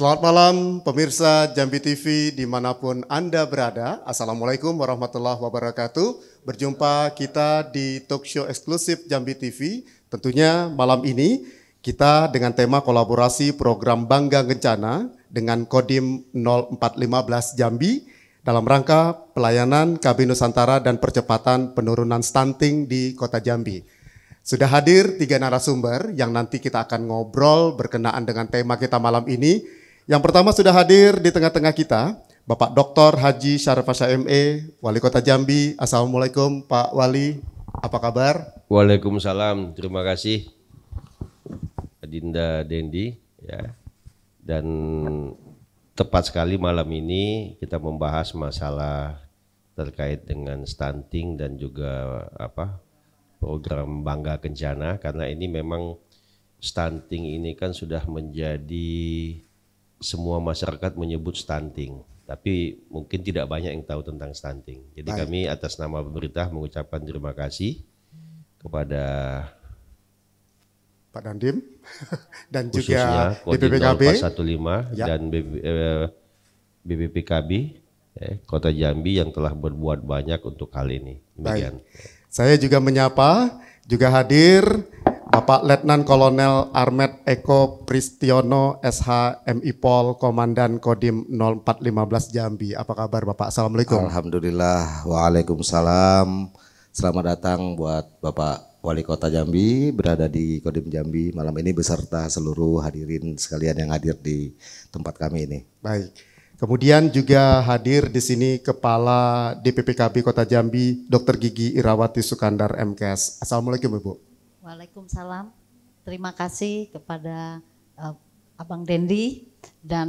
Selamat malam pemirsa Jambi TV di mana pun Anda berada. Assalamualaikum warahmatullahi wabarakatuh. Berjumpa kita di talk show eksklusif Jambi TV. Tentunya malam ini kita dengan tema kolaborasi program Bangga Kencana dengan Kodim 0415 Jambi dalam rangka pelayanan KB Nusantara dan percepatan penurunan stunting di Kota Jambi. Sudah hadir tiga narasumber yang nanti kita akan ngobrol berkenaan dengan tema kita malam ini yang pertama sudah hadir di tengah-tengah kita, Bapak Dr. Haji Syarifasya ME, Wali Kota Jambi. Assalamualaikum Pak Wali, apa kabar? Waalaikumsalam, terima kasih Adinda Dendi. ya. Dan tepat sekali malam ini kita membahas masalah terkait dengan stunting dan juga apa program Bangga Kencana karena ini memang stunting ini kan sudah menjadi semua masyarakat menyebut stunting, tapi mungkin tidak banyak yang tahu tentang stunting. Jadi Baik. kami atas nama pemerintah mengucapkan terima kasih kepada Pak Dandim dan juga BPPKB 415 ya. dan eh, BPPKB eh, Kota Jambi yang telah berbuat banyak untuk hal ini. Demikian. Baik. Saya juga menyapa juga hadir Bapak Letnan Kolonel Armet Eko Pristiono SH MI Pol Komandan Kodim 0415 Jambi. Apa kabar Bapak? Assalamualaikum. Alhamdulillah. Waalaikumsalam. Selamat datang buat Bapak Wali Kota Jambi berada di Kodim Jambi malam ini beserta seluruh hadirin sekalian yang hadir di tempat kami ini. Baik. Kemudian juga hadir di sini Kepala DPPKB Kota Jambi, Dr. Gigi Irawati Sukandar MKS. Assalamualaikum Ibu. Waalaikumsalam. Terima kasih kepada uh, Abang Dendi dan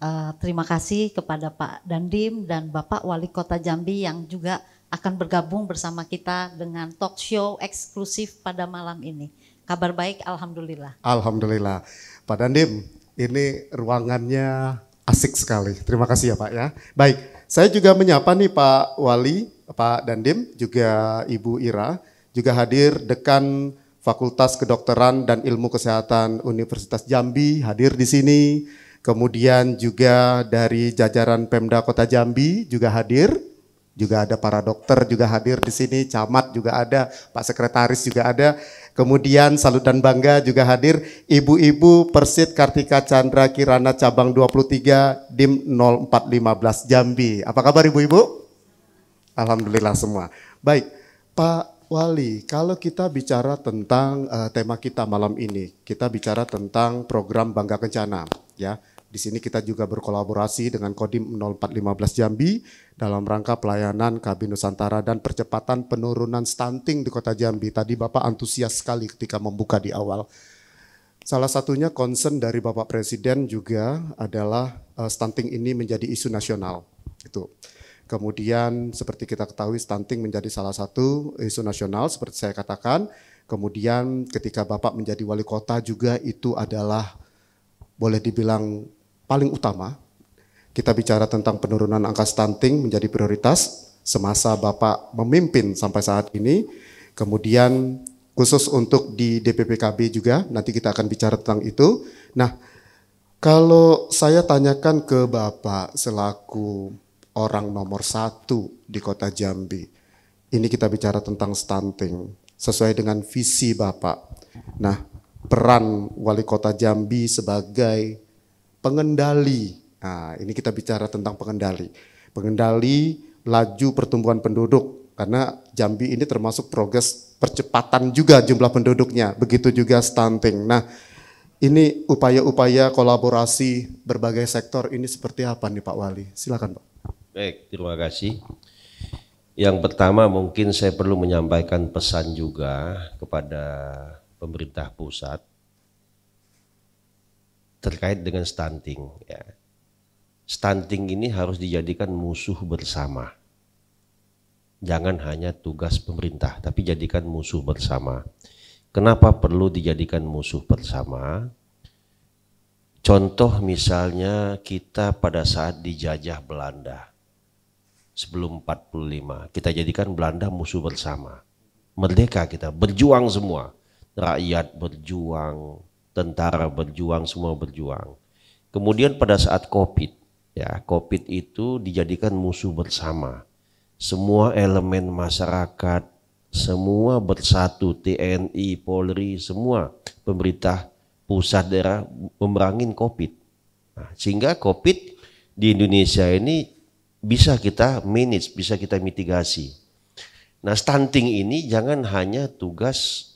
uh, terima kasih kepada Pak Dandim dan Bapak Wali Kota Jambi yang juga akan bergabung bersama kita dengan talk show eksklusif pada malam ini. Kabar baik, Alhamdulillah. Alhamdulillah. Pak Dandim, ini ruangannya asik sekali. Terima kasih ya Pak ya. Baik, saya juga menyapa nih Pak Wali, Pak Dandim, juga Ibu Ira, juga hadir dekan Fakultas Kedokteran dan Ilmu Kesehatan Universitas Jambi hadir di sini. Kemudian juga dari jajaran Pemda Kota Jambi juga hadir. Juga ada para dokter juga hadir di sini, camat juga ada, Pak Sekretaris juga ada. Kemudian salut dan bangga juga hadir Ibu-ibu Persit Kartika Chandra Kirana cabang 23 DIM 0415 Jambi. Apa kabar Ibu-ibu? Alhamdulillah semua. Baik, Pak Wali, kalau kita bicara tentang uh, tema kita malam ini, kita bicara tentang program Bangga Kencana, ya. Di sini kita juga berkolaborasi dengan Kodim 0415 Jambi dalam rangka pelayanan KB Nusantara dan percepatan penurunan stunting di Kota Jambi. Tadi Bapak antusias sekali ketika membuka di awal. Salah satunya concern dari Bapak Presiden juga adalah uh, stunting ini menjadi isu nasional. Itu. Kemudian seperti kita ketahui stunting menjadi salah satu isu nasional seperti saya katakan. Kemudian ketika Bapak menjadi wali kota juga itu adalah boleh dibilang paling utama. Kita bicara tentang penurunan angka stunting menjadi prioritas semasa Bapak memimpin sampai saat ini. Kemudian khusus untuk di DPPKB juga nanti kita akan bicara tentang itu. Nah, kalau saya tanyakan ke Bapak selaku orang nomor satu di kota Jambi. Ini kita bicara tentang stunting sesuai dengan visi Bapak. Nah, peran wali kota Jambi sebagai pengendali. Nah, ini kita bicara tentang pengendali. Pengendali laju pertumbuhan penduduk karena Jambi ini termasuk progres percepatan juga jumlah penduduknya. Begitu juga stunting. Nah, ini upaya-upaya kolaborasi berbagai sektor ini seperti apa nih Pak Wali? Silakan Pak. Baik, terima kasih. Yang pertama mungkin saya perlu menyampaikan pesan juga kepada pemerintah pusat terkait dengan stunting. Ya. Stunting ini harus dijadikan musuh bersama. Jangan hanya tugas pemerintah, tapi jadikan musuh bersama. Kenapa perlu dijadikan musuh bersama? Contoh misalnya kita pada saat dijajah Belanda sebelum 45. Kita jadikan Belanda musuh bersama. Merdeka kita, berjuang semua. Rakyat berjuang, tentara berjuang, semua berjuang. Kemudian pada saat Covid, ya Covid itu dijadikan musuh bersama. Semua elemen masyarakat, semua bersatu, TNI, Polri, semua pemerintah pusat daerah memerangin Covid. Nah, sehingga Covid di Indonesia ini bisa kita manage, bisa kita mitigasi. Nah stunting ini jangan hanya tugas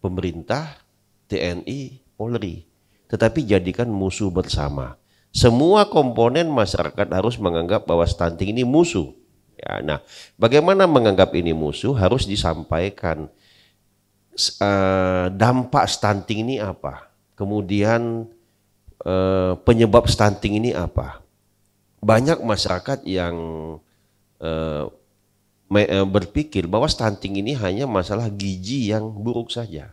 pemerintah, TNI, Polri tetapi jadikan musuh bersama. Semua komponen masyarakat harus menganggap bahwa stunting ini musuh. Ya, nah, bagaimana menganggap ini musuh harus disampaikan uh, dampak stunting ini apa, kemudian uh, penyebab stunting ini apa. Banyak masyarakat yang uh, berpikir bahwa stunting ini hanya masalah gizi yang buruk saja.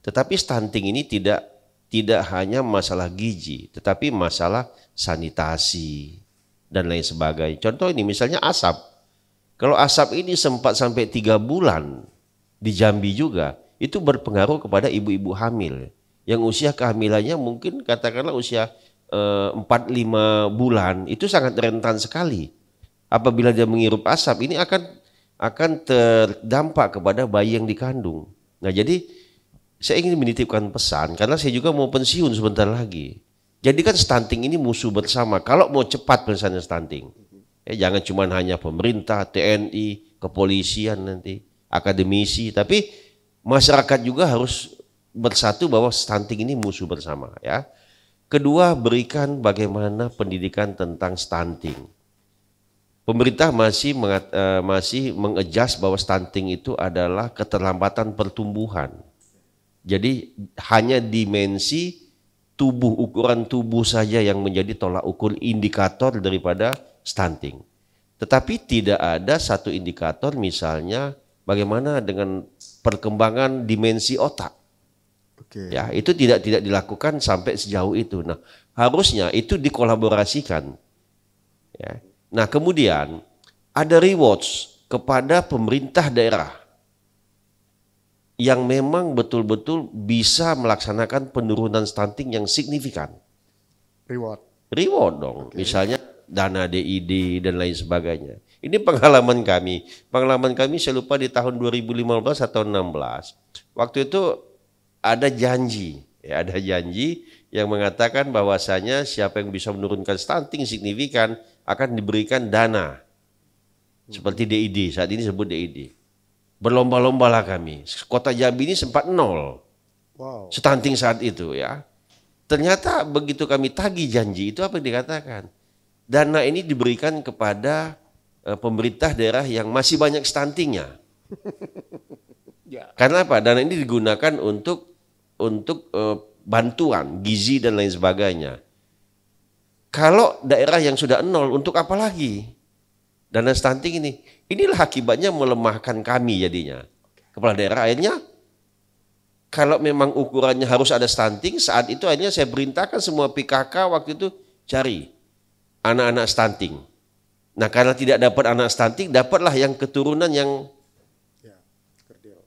Tetapi stunting ini tidak tidak hanya masalah gizi, tetapi masalah sanitasi dan lain sebagainya. Contoh ini misalnya asap. Kalau asap ini sempat sampai tiga bulan di Jambi juga, itu berpengaruh kepada ibu-ibu hamil yang usia kehamilannya mungkin katakanlah usia empat lima bulan itu sangat rentan sekali. Apabila dia menghirup asap ini akan akan terdampak kepada bayi yang dikandung. Nah jadi saya ingin menitipkan pesan karena saya juga mau pensiun sebentar lagi. Jadi kan stunting ini musuh bersama. Kalau mau cepat misalnya stunting, ya jangan cuma hanya pemerintah, TNI, kepolisian nanti, akademisi, tapi masyarakat juga harus bersatu bahwa stunting ini musuh bersama ya. Kedua, berikan bagaimana pendidikan tentang stunting. Pemerintah masih mengat, uh, masih mengejas bahwa stunting itu adalah keterlambatan pertumbuhan jadi hanya dimensi tubuh, ukuran tubuh saja yang menjadi tolak ukur indikator daripada stunting. Tetapi tidak ada satu indikator misalnya bagaimana dengan perkembangan dimensi otak. Okay. Ya, itu tidak tidak dilakukan sampai sejauh itu. Nah, harusnya itu dikolaborasikan. Ya. Nah, kemudian ada rewards kepada pemerintah daerah yang memang betul-betul bisa melaksanakan penurunan stunting yang signifikan. Reward. Reward dong. Okay. Misalnya dana DID dan lain sebagainya. Ini pengalaman kami. Pengalaman kami saya lupa di tahun 2015 atau 16. Waktu itu ada janji, ya ada janji yang mengatakan bahwasanya siapa yang bisa menurunkan stunting signifikan akan diberikan dana. Seperti DID, saat ini sebut DID. Berlomba-lombalah kami. Kota Jambi ini sempat nol. Wow. Stunting saat itu ya. Ternyata begitu kami tagih janji itu apa yang dikatakan? Dana ini diberikan kepada uh, pemerintah daerah yang masih banyak stuntingnya. ya. Karena apa? Dana ini digunakan untuk untuk uh, bantuan gizi dan lain sebagainya. Kalau daerah yang sudah nol untuk apa lagi? Dana stunting ini Inilah akibatnya melemahkan kami jadinya. Kepala daerah akhirnya kalau memang ukurannya harus ada stunting, saat itu akhirnya saya perintahkan semua PKK waktu itu cari anak-anak stunting. Nah karena tidak dapat anak stunting, dapatlah yang keturunan yang ya,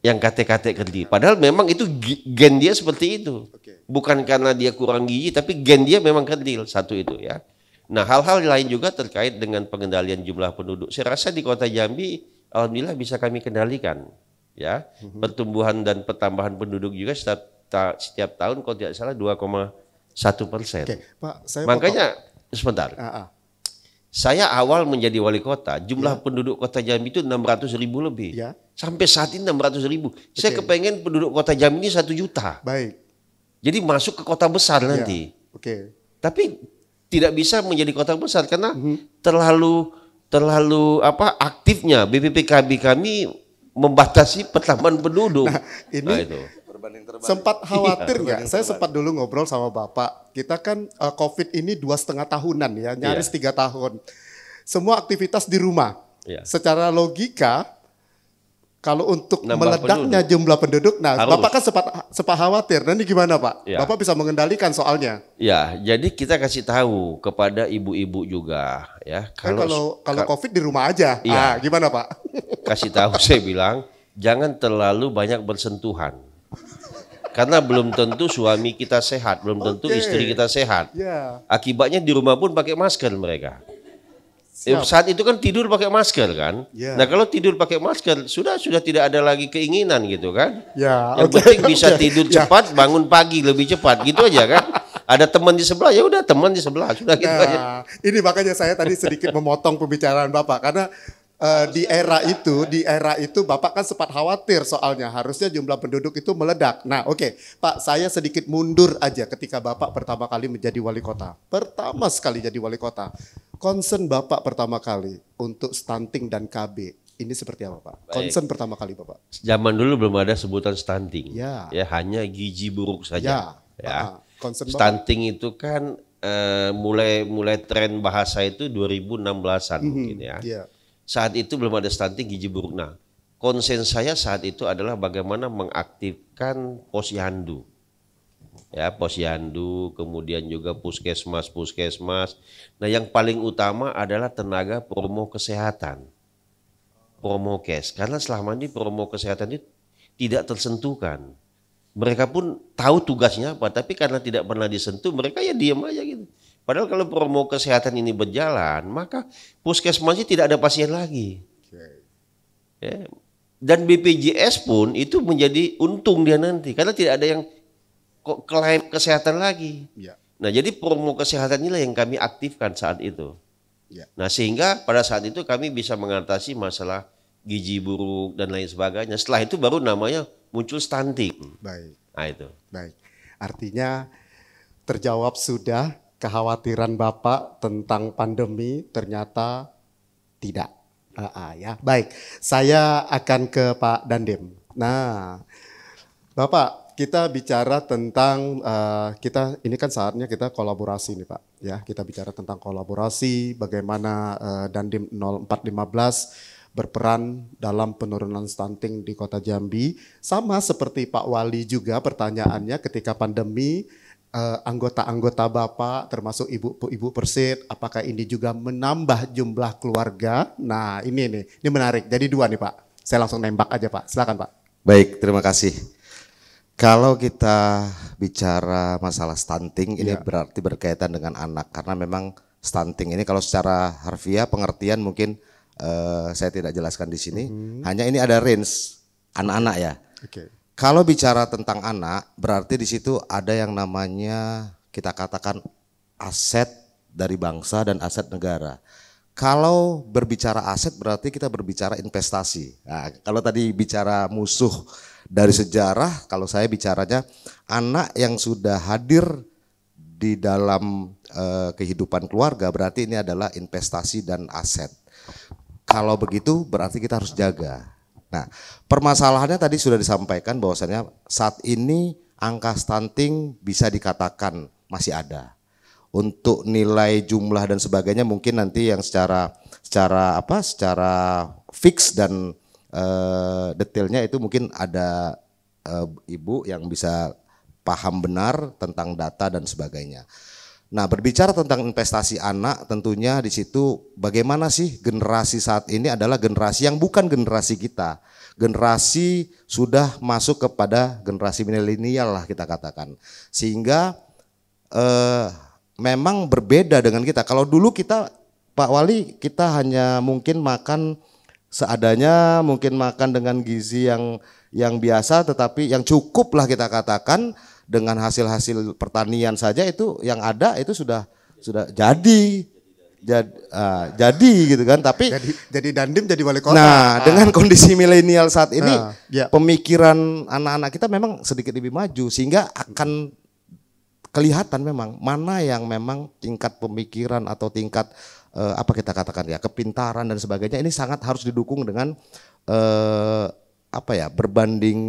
yang kate-kate kerdil. Padahal memang itu gen dia seperti itu. Bukan karena dia kurang gizi, tapi gen dia memang kerdil satu itu ya. Nah, hal-hal lain juga terkait dengan pengendalian jumlah penduduk. Saya rasa di Kota Jambi alhamdulillah bisa kami kendalikan ya. Mm-hmm. Pertumbuhan dan pertambahan penduduk juga setiap, ta setiap tahun kalau tidak salah 2,1 persen. Oke, Pak, saya Makanya potong. sebentar. Uh -uh. Saya awal menjadi wali kota, jumlah ya. penduduk kota Jambi itu 600 ribu lebih. Ya. Sampai saat ini 600 ribu. Saya kepengen penduduk kota Jambi ini satu juta. Baik. Jadi masuk ke kota besar ya. nanti. Oke. Okay. Tapi tidak bisa menjadi kota besar karena hmm. terlalu terlalu apa aktifnya BPPKB kami membatasi pertambahan penduduk. Nah, ini nah, itu. Sempat khawatir nggak? Iya, saya sempat dulu ngobrol sama bapak. Kita kan uh, COVID ini dua setengah tahunan ya, nyaris iya. tiga tahun. Semua aktivitas di rumah. Iya. Secara logika kalau untuk Nambah meledaknya penduduk. jumlah penduduk, nah Harus. Bapak kan sempat sempat khawatir. Nanti gimana Pak? Ya. Bapak bisa mengendalikan soalnya. Ya, jadi kita kasih tahu kepada ibu-ibu juga ya. Kalau kan kalau kalau COVID di rumah aja. Ya. Ah, gimana Pak? Kasih tahu saya bilang jangan terlalu banyak bersentuhan. Karena belum tentu suami kita sehat, belum tentu Oke. istri kita sehat. Ya. Akibatnya di rumah pun pakai masker mereka. Eh, saat itu kan tidur pakai masker kan. Ya. Nah kalau tidur pakai masker sudah sudah tidak ada lagi keinginan gitu kan. Ya, Yang oke. penting bisa tidur Ya. cepat, bangun pagi lebih cepat gitu aja kan. Ada teman di sebelah ya udah teman di sebelah sudah gitu aja. Nah, ini makanya saya tadi sedikit memotong pembicaraan Bapak karena eh, di era itu, di era itu Bapak kan sempat khawatir soalnya harusnya jumlah penduduk itu meledak. Nah, oke, Pak, saya sedikit mundur aja ketika Bapak pertama kali menjadi wali kota. Pertama sekali jadi wali kota. Concern Bapak pertama kali untuk stunting dan KB. Ini seperti apa, Pak? Baik. Concern pertama kali, Bapak. Zaman dulu belum ada sebutan stunting. Ya. hanya gizi buruk Ya. saja. Ya. Ah, concern Bapak. Stunting itu kan eh, mulai mulai tren bahasa itu 2016-an Mhm. mungkin ya. Iya. Saat itu belum ada stunting gizi buruk. Nah, konsen saya saat itu adalah bagaimana mengaktifkan posyandu. Ya, posyandu, kemudian juga puskesmas, puskesmas. Nah, yang paling utama adalah tenaga promo kesehatan. Promokes. Karena selama ini promo kesehatan itu tidak tersentuhkan. Mereka pun tahu tugasnya apa, tapi karena tidak pernah disentuh, mereka ya diam aja gitu. Padahal kalau promo kesehatan ini berjalan, maka puskesmasnya tidak ada pasien lagi. Oke. Ya. Dan BPJS pun itu menjadi untung dia nanti karena tidak ada yang kok klaim kesehatan lagi. Ya. Nah, jadi promo kesehatan inilah yang kami aktifkan saat itu. Ya. Nah, sehingga pada saat itu kami bisa mengatasi masalah gizi buruk dan lain sebagainya. Setelah itu baru namanya muncul stunting. Baik. Nah, itu. Baik, artinya terjawab sudah kekhawatiran Bapak tentang pandemi ternyata tidak. Ah, ah, ya, baik. Saya akan ke Pak Dandim. Nah, Bapak, kita bicara tentang eh, kita ini kan saatnya kita kolaborasi nih Pak. Ya, kita bicara tentang kolaborasi, bagaimana eh, Dandim 0415 berperan dalam penurunan stunting di Kota Jambi. Sama seperti Pak Wali juga pertanyaannya ketika pandemi anggota-anggota Bapak termasuk ibu-ibu Persit apakah ini juga menambah jumlah keluarga? Nah, ini nih, ini menarik. Jadi dua nih Pak. Saya langsung nembak aja Pak. Silakan Pak. Baik, terima kasih. Kalau kita bicara masalah stunting ini Iya. berarti berkaitan dengan anak karena memang stunting ini kalau secara harfiah pengertian mungkin eh, saya tidak jelaskan di sini. Hanya ini ada range anak-anak ya. Oke. Kalau bicara tentang anak, berarti di situ ada yang namanya kita katakan aset dari bangsa dan aset negara. Kalau berbicara aset berarti kita berbicara investasi. Nah, kalau tadi bicara musuh dari sejarah, kalau saya bicaranya anak yang sudah hadir di dalam eh, kehidupan keluarga berarti ini adalah investasi dan aset. Kalau begitu berarti kita harus jaga. Nah, permasalahannya tadi sudah disampaikan bahwasanya saat ini angka stunting bisa dikatakan masih ada. Untuk nilai jumlah dan sebagainya mungkin nanti yang secara secara apa? secara fix dan eh, detailnya itu mungkin ada eh, Ibu yang bisa paham benar tentang data dan sebagainya. Nah, berbicara tentang investasi anak, tentunya di situ bagaimana sih generasi saat ini adalah generasi yang bukan generasi kita. Generasi sudah masuk kepada generasi milenial lah kita katakan. Sehingga eh, memang berbeda dengan kita. Kalau dulu kita Pak Wali kita hanya mungkin makan seadanya, mungkin makan dengan gizi yang yang biasa tetapi yang cukup lah kita katakan dengan hasil-hasil pertanian saja itu yang ada itu sudah sudah jadi jadi, jadi gitu kan tapi Jadi jadi Dandim jadi wali kota. Nah, dengan kondisi milenial saat ini, Ah, ya. pemikiran anak-anak kita memang sedikit lebih maju sehingga akan kelihatan memang mana yang memang tingkat pemikiran atau tingkat eh, apa kita katakan ya kepintaran dan sebagainya ini sangat harus didukung dengan eh, apa ya berbanding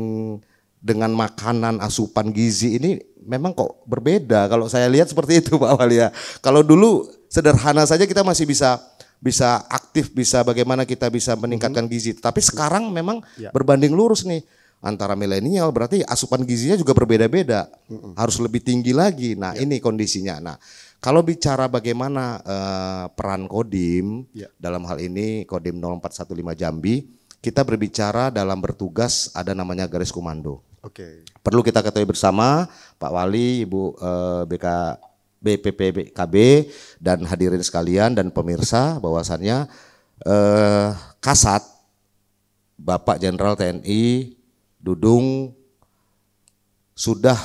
dengan makanan asupan gizi ini memang kok berbeda kalau saya lihat seperti itu Pak Wali ya. Kalau dulu sederhana saja kita masih bisa bisa aktif bisa bagaimana kita bisa meningkatkan gizi. Tapi sekarang memang Ya. berbanding lurus nih antara milenial berarti asupan gizinya juga berbeda-beda. Harus lebih tinggi lagi. Nah, ini kondisinya. Nah, kalau bicara bagaimana eh, peran Kodim Ya. dalam hal ini Kodim 0415 Jambi, kita berbicara dalam bertugas ada namanya garis komando. Oke. Perlu kita ketahui bersama Pak Wali, Ibu eh, BK BPPKB dan hadirin sekalian dan pemirsa bahwasannya eh, Kasat Bapak Jenderal TNI Dudung sudah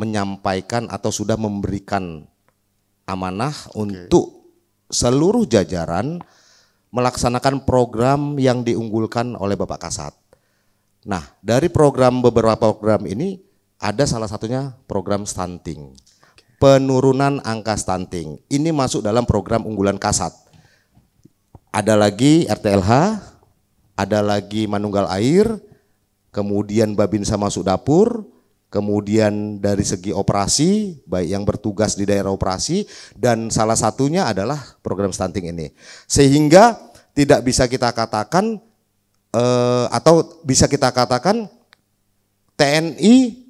menyampaikan atau sudah memberikan amanah untuk seluruh jajaran melaksanakan program yang diunggulkan oleh Bapak Kasat. Nah, dari program beberapa program ini ada salah satunya program stunting. Penurunan angka stunting. Ini masuk dalam program unggulan Kasat. Ada lagi RTLH, ada lagi Manunggal Air, kemudian Babinsa masuk dapur, kemudian dari segi operasi, baik yang bertugas di daerah operasi, dan salah satunya adalah program stunting ini. Sehingga tidak bisa kita katakan eh, atau bisa kita katakan TNI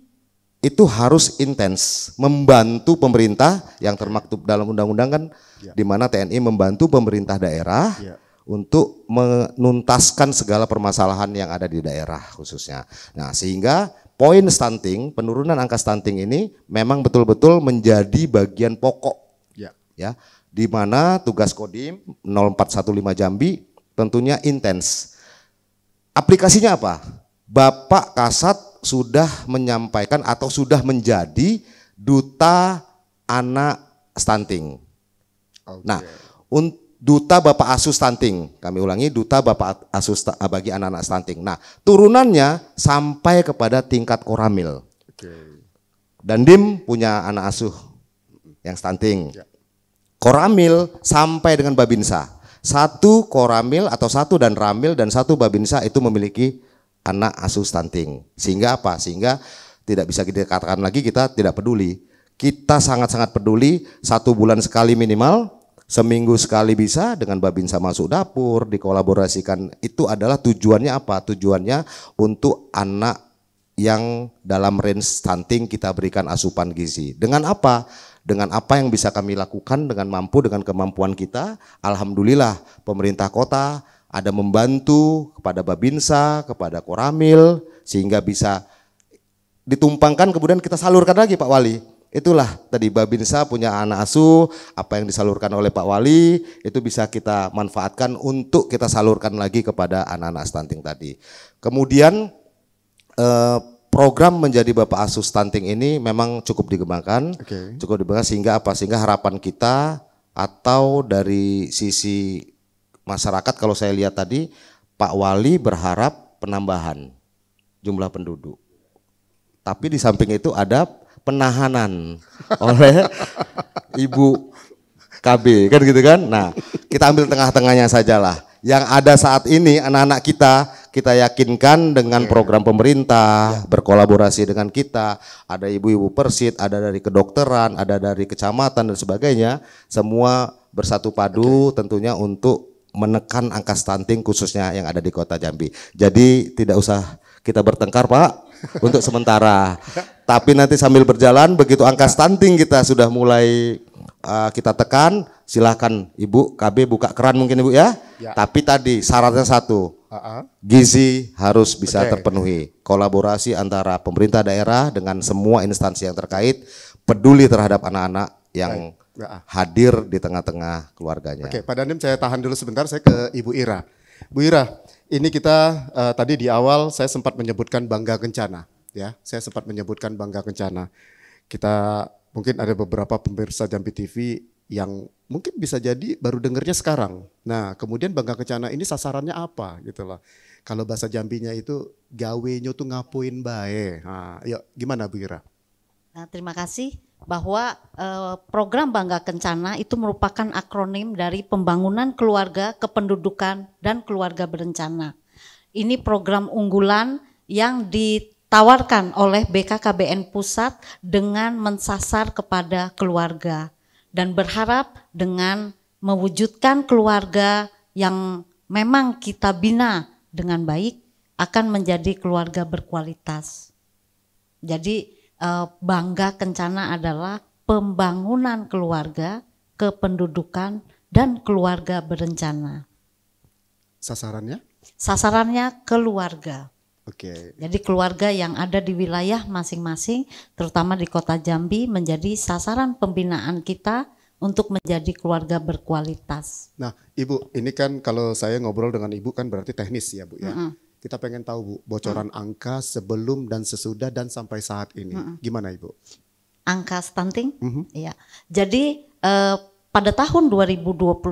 itu harus intens membantu pemerintah yang termaktub dalam undang-undang kan Ya. di mana TNI membantu pemerintah daerah Ya. untuk menuntaskan segala permasalahan yang ada di daerah khususnya. Nah, sehingga poin stunting, penurunan angka stunting ini memang betul-betul menjadi bagian pokok Ya. ya di mana tugas Kodim 0415 Jambi tentunya intens. Aplikasinya apa? Bapak Kasat sudah menyampaikan atau sudah menjadi duta anak stunting. Oke. Nah, duta Bapak Asuh stunting. Kami ulangi, duta Bapak Asuh sta- bagi anak-anak stunting. Nah, turunannya sampai kepada tingkat koramil. Oke. Dan Dim punya anak asuh yang stunting. Ya. Koramil sampai dengan Babinsa. Satu koramil atau satu dan ramil dan satu Babinsa itu memiliki anak asuh stunting. Sehingga apa? Sehingga tidak bisa kita katakan lagi kita tidak peduli. Kita sangat-sangat peduli satu bulan sekali minimal, seminggu sekali bisa dengan Babinsa masuk dapur, dikolaborasikan. Itu adalah tujuannya apa? Tujuannya untuk anak yang dalam range stunting kita berikan asupan gizi. Dengan apa? Dengan apa yang bisa kami lakukan dengan mampu dengan kemampuan kita. Alhamdulillah pemerintah kota ada membantu kepada Babinsa, kepada Koramil sehingga bisa ditumpangkan kemudian kita salurkan lagi Pak Wali. Itulah tadi Babinsa punya anak asuh, apa yang disalurkan oleh Pak Wali itu bisa kita manfaatkan untuk kita salurkan lagi kepada anak-anak stunting tadi. Kemudian eh, program menjadi Bapak Asuh Stunting ini memang cukup dikembangkan, Oke. cukup dikembangkan sehingga apa? Sehingga harapan kita atau dari sisi masyarakat kalau saya lihat tadi Pak Wali berharap penambahan jumlah penduduk. Tapi di samping itu ada penahanan oleh Ibu KB kan gitu kan. Nah, kita ambil tengah-tengahnya sajalah. Yang ada saat ini anak-anak kita kita yakinkan dengan program pemerintah, berkolaborasi dengan kita, ada ibu-ibu persit, ada dari kedokteran, ada dari kecamatan dan sebagainya, semua bersatu padu tentunya untuk menekan angka stunting khususnya yang ada di Kota Jambi. Jadi tidak usah kita bertengkar, Pak, untuk sementara. Tapi nanti sambil berjalan begitu angka stunting kita sudah mulai uh, kita tekan, silahkan Ibu KB buka keran mungkin Ibu ya. Ya. Tapi tadi syaratnya satu, Gizi harus bisa Oke. terpenuhi. Kolaborasi antara pemerintah daerah dengan semua instansi yang terkait peduli terhadap anak-anak yang hadir di tengah-tengah keluarganya. Oke, Pak Dandim saya tahan dulu sebentar, saya ke Ibu Ira. Bu Ira, ini kita eh, tadi di awal saya sempat menyebutkan bangga kencana, ya. Saya sempat menyebutkan bangga kencana. Kita mungkin ada beberapa pemirsa Jambi TV yang mungkin bisa jadi baru dengernya sekarang. Nah, kemudian bangga kencana ini sasarannya apa gitu loh. Kalau bahasa Jambinya itu gawe tuh ngapuin bae. Nah, yuk gimana Bu Ira? Nah, terima kasih bahwa eh, program Bangga Kencana itu merupakan akronim dari pembangunan keluarga, kependudukan, dan keluarga berencana. Ini program unggulan yang ditawarkan oleh BKKBN Pusat dengan mensasar kepada keluarga dan berharap dengan mewujudkan keluarga yang memang kita bina dengan baik akan menjadi keluarga berkualitas. Jadi eh, bangga kencana adalah pembangunan keluarga, kependudukan dan keluarga berencana. Sasarannya? Sasarannya keluarga. Oke. Jadi keluarga yang ada di wilayah masing-masing, terutama di kota Jambi, menjadi sasaran pembinaan kita untuk menjadi keluarga berkualitas. Nah, Ibu, ini kan kalau saya ngobrol dengan Ibu kan berarti teknis ya, Bu ya. Kita pengen tahu Bu, bocoran angka sebelum dan sesudah dan sampai saat ini. Gimana Ibu? Angka stunting, ya. Jadi eh, pada tahun 2021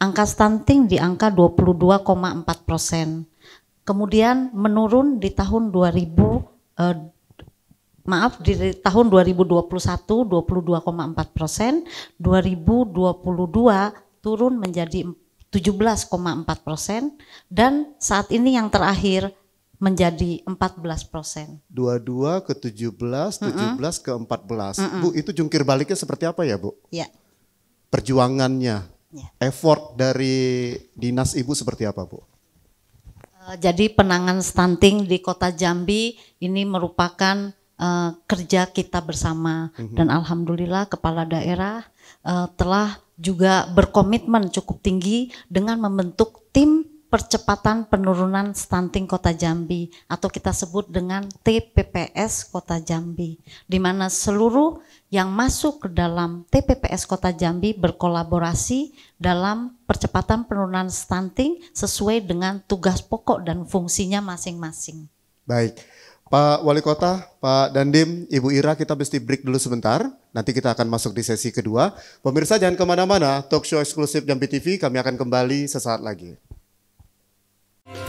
angka stunting di angka 22,4 persen. Kemudian menurun di tahun 2000 eh, maaf di tahun 2021 22,4 persen, 2022 turun menjadi 17,4 persen dan saat ini yang terakhir menjadi 14 persen. 22 ke 17, 17 ke 14. Bu, itu jungkir baliknya seperti apa ya, Bu? Ya, Perjuangannya, Ya. effort dari dinas Ibu seperti apa, Bu? Eh, Jadi penanganan stunting di Kota Jambi ini merupakan eh, kerja kita bersama. Dan alhamdulillah kepala daerah eh, telah juga berkomitmen cukup tinggi dengan membentuk tim percepatan penurunan stunting Kota Jambi atau kita sebut dengan TPPS Kota Jambi di mana seluruh yang masuk ke dalam TPPS Kota Jambi berkolaborasi dalam percepatan penurunan stunting sesuai dengan tugas pokok dan fungsinya masing-masing. Baik. Pak Wali Kota, Pak Dandim, Ibu Ira, kita mesti break dulu sebentar. Nanti kita akan masuk di sesi kedua. Pemirsa jangan ke mana-mana, talk show eksklusif Jambi TV, kami akan kembali sesaat lagi. Baik,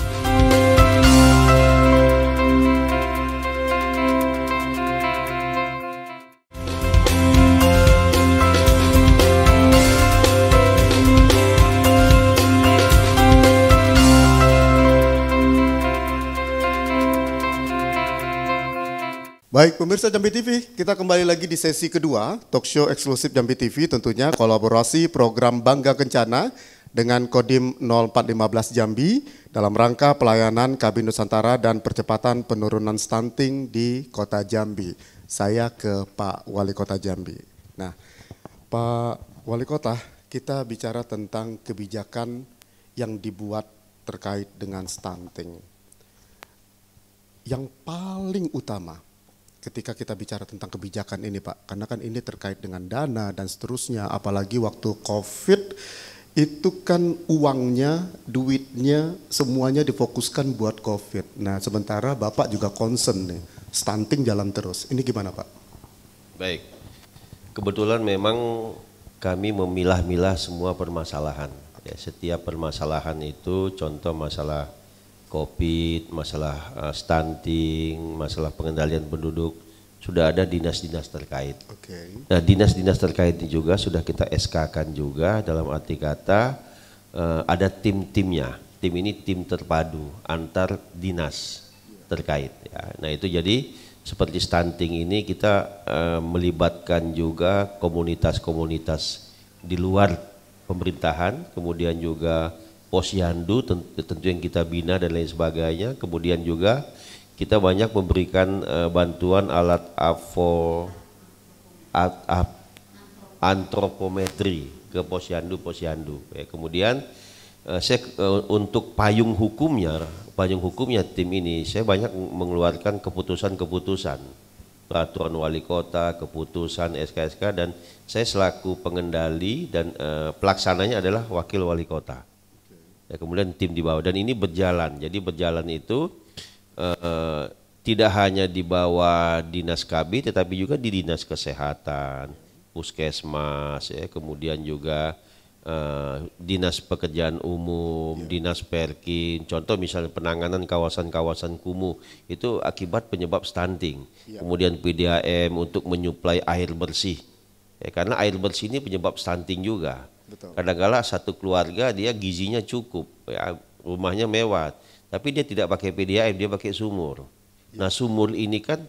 pemirsa Jambi TV, kita kembali lagi di sesi kedua, talk show eksklusif Jambi TV, tentunya kolaborasi program Bangga Kencana dengan Kodim 0415 Jambi dalam rangka pelayanan Kabin Nusantara dan percepatan penurunan stunting di Kota Jambi. Saya ke Pak Wali Kota Jambi. Nah, Pak Wali Kota, kita bicara tentang kebijakan yang dibuat terkait dengan stunting. Yang paling utama ketika kita bicara tentang kebijakan ini Pak, karena kan ini terkait dengan dana dan seterusnya, apalagi waktu COVID itu kan uangnya, duitnya semuanya difokuskan buat COVID. Nah sementara Bapak juga concern nih, stunting jalan terus. Ini gimana Pak? Baik. Kebetulan memang kami memilah-milah semua permasalahan. Ya, setiap permasalahan itu contoh masalah COVID, masalah uh, stunting, masalah pengendalian penduduk sudah ada dinas-dinas terkait. Oke. Nah, dinas-dinas terkait ini juga sudah kita SK-kan juga dalam arti kata eh, ada tim-timnya. Tim ini tim terpadu antar dinas terkait. Ya. Nah itu jadi seperti stunting ini kita eh, melibatkan juga komunitas-komunitas di luar pemerintahan, kemudian juga posyandu tentu, tentu yang kita bina dan lain sebagainya, kemudian juga kita banyak memberikan eh, bantuan alat AVO at- ap- antropometri ke posyandu-posyandu. Ya, kemudian eh, saya eh, untuk payung hukumnya, payung hukumnya tim ini saya banyak mengeluarkan keputusan-keputusan peraturan wali kota, keputusan SK-SK dan saya selaku pengendali dan eh, pelaksananya adalah wakil wali kota. Ya, kemudian tim di bawah dan ini berjalan. Jadi berjalan itu eh, tidak hanya di bawah dinas KB tetapi juga di dinas kesehatan, puskesmas, ya, kemudian juga eh, dinas pekerjaan umum, dinas perkin. Contoh misalnya penanganan kawasan-kawasan kumuh itu akibat penyebab stunting. Kemudian PDAM untuk menyuplai air bersih. Ya, karena air bersih ini penyebab stunting juga. Kadang-kala satu keluarga dia gizinya cukup, ya, rumahnya mewah, tapi dia tidak pakai PDAM, dia pakai sumur. Nah sumur ini kan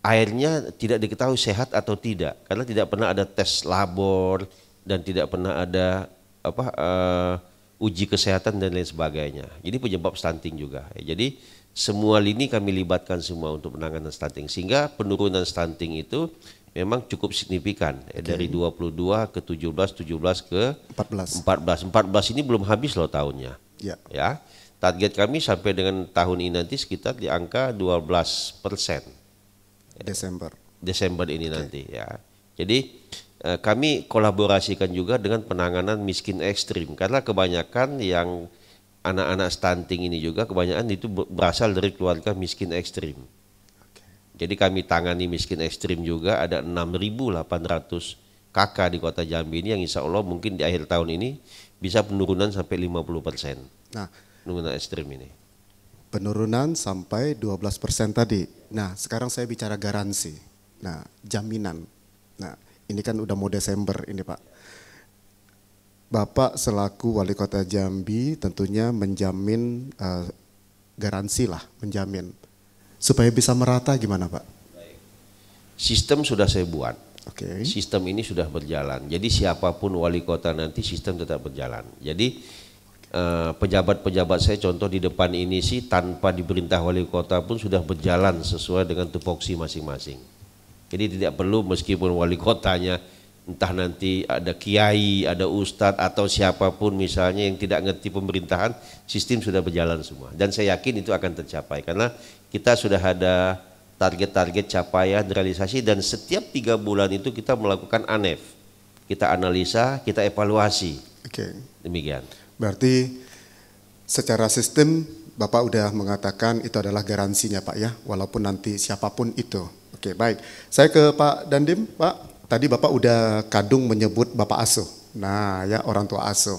airnya tidak diketahui sehat atau tidak, karena tidak pernah ada tes labor dan tidak pernah ada apa eh, uji kesehatan dan lain sebagainya. Jadi penyebab stunting juga. Ya, jadi semua lini kami libatkan semua untuk penanganan stunting, sehingga penurunan stunting itu memang cukup signifikan ya, dari 22 ke 17, 17 ke 14. 14. 14 ini belum habis loh tahunnya. Ya. Ya. Target kami sampai dengan tahun ini nanti sekitar di angka 12 persen. Desember. Desember ini nanti ya. Jadi eh, kami kolaborasikan juga dengan penanganan miskin ekstrim karena kebanyakan yang anak-anak stunting ini juga kebanyakan itu berasal dari keluarga miskin ekstrim. Jadi kami tangani miskin ekstrim juga ada 6.800 kakak di kota Jambi ini yang insya Allah mungkin di akhir tahun ini bisa penurunan sampai 50 persen. Nah, penurunan ekstrim ini. Penurunan sampai 12 persen tadi. Nah, sekarang saya bicara garansi. Nah, jaminan. Nah, ini kan udah mau Desember ini Pak. Bapak selaku wali kota Jambi tentunya menjamin uh, garansi lah, menjamin supaya bisa merata gimana Pak? Sistem sudah saya buat. Oke. Okay. Sistem ini sudah berjalan. Jadi siapa pun wali kota nanti sistem tetap berjalan. Jadi pejabat-pejabat uh, saya contoh di depan ini sih tanpa diperintah wali kota pun sudah berjalan sesuai dengan tupoksi masing-masing. Jadi tidak perlu meskipun wali kotanya entah nanti ada kiai, ada ustadz atau siapa pun misalnya yang tidak ngerti pemerintahan, sistem sudah berjalan semua. Dan saya yakin itu akan tercapai karena kita sudah ada target-target capaian realisasi dan setiap tiga bulan itu kita melakukan ANEF. Kita analisa, kita evaluasi. Oke. Demikian. Berarti secara sistem Bapak udah mengatakan itu adalah garansinya Pak ya, walaupun nanti siapa pun itu. Oke, baik. Saya ke Pak Dandim, Pak. Tadi Bapak udah kadung menyebut Bapak Asuh. Nah, ya orang tua asuh.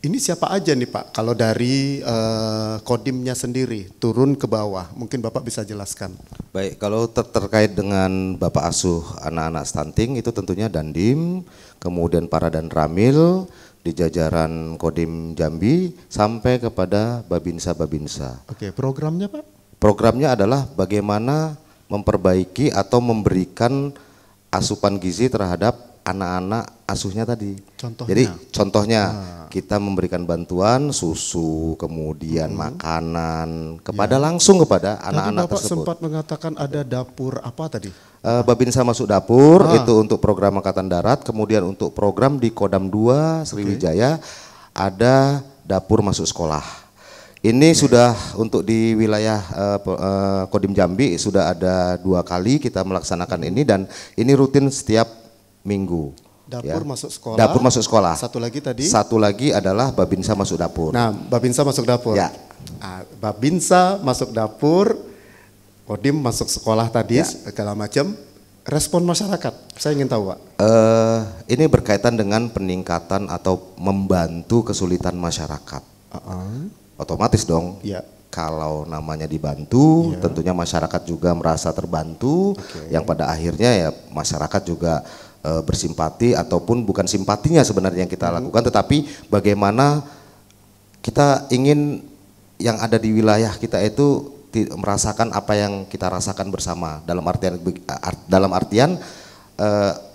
Ini siapa aja nih Pak? Kalau dari uh, kodimnya sendiri turun ke bawah, mungkin Bapak bisa jelaskan. Baik, kalau ter terkait dengan Bapak asuh anak-anak stunting itu tentunya Dandim, kemudian para dan Ramil di jajaran Kodim Jambi sampai kepada Babinsa-Babinsa. Oke, programnya Pak? Programnya adalah bagaimana memperbaiki atau memberikan asupan gizi terhadap anak-anak asuhnya tadi. Contohnya? Jadi contohnya ah. kita memberikan bantuan susu, kemudian hmm. makanan kepada ya. langsung kepada anak-anak tersebut. Bapak sempat mengatakan ada dapur apa tadi? Uh, Babinsa masuk dapur ah. itu untuk program angkatan darat, kemudian untuk program di Kodam 2 Sriwijaya okay. ada dapur masuk sekolah. Ini sudah untuk di wilayah uh, uh, Kodim Jambi sudah ada dua kali kita melaksanakan ini dan ini rutin setiap minggu. Dapur ya. masuk sekolah. Dapur masuk sekolah. Satu lagi tadi? Satu lagi adalah Babinsa masuk dapur. Nah, Babinsa masuk dapur. Ya. Nah, Babinsa masuk dapur, Kodim masuk sekolah tadi, ya. segala macam. Respon masyarakat, saya ingin tahu Pak. Uh, ini berkaitan dengan peningkatan atau membantu kesulitan masyarakat. Uh -uh. Otomatis dong. Ya kalau namanya dibantu, yeah. tentunya masyarakat juga merasa terbantu, okay. yang pada akhirnya ya masyarakat juga e, bersimpati ataupun bukan simpatinya sebenarnya yang kita hmm. lakukan, tetapi bagaimana kita ingin yang ada di wilayah kita itu merasakan apa yang kita rasakan bersama dalam artian dalam artian e,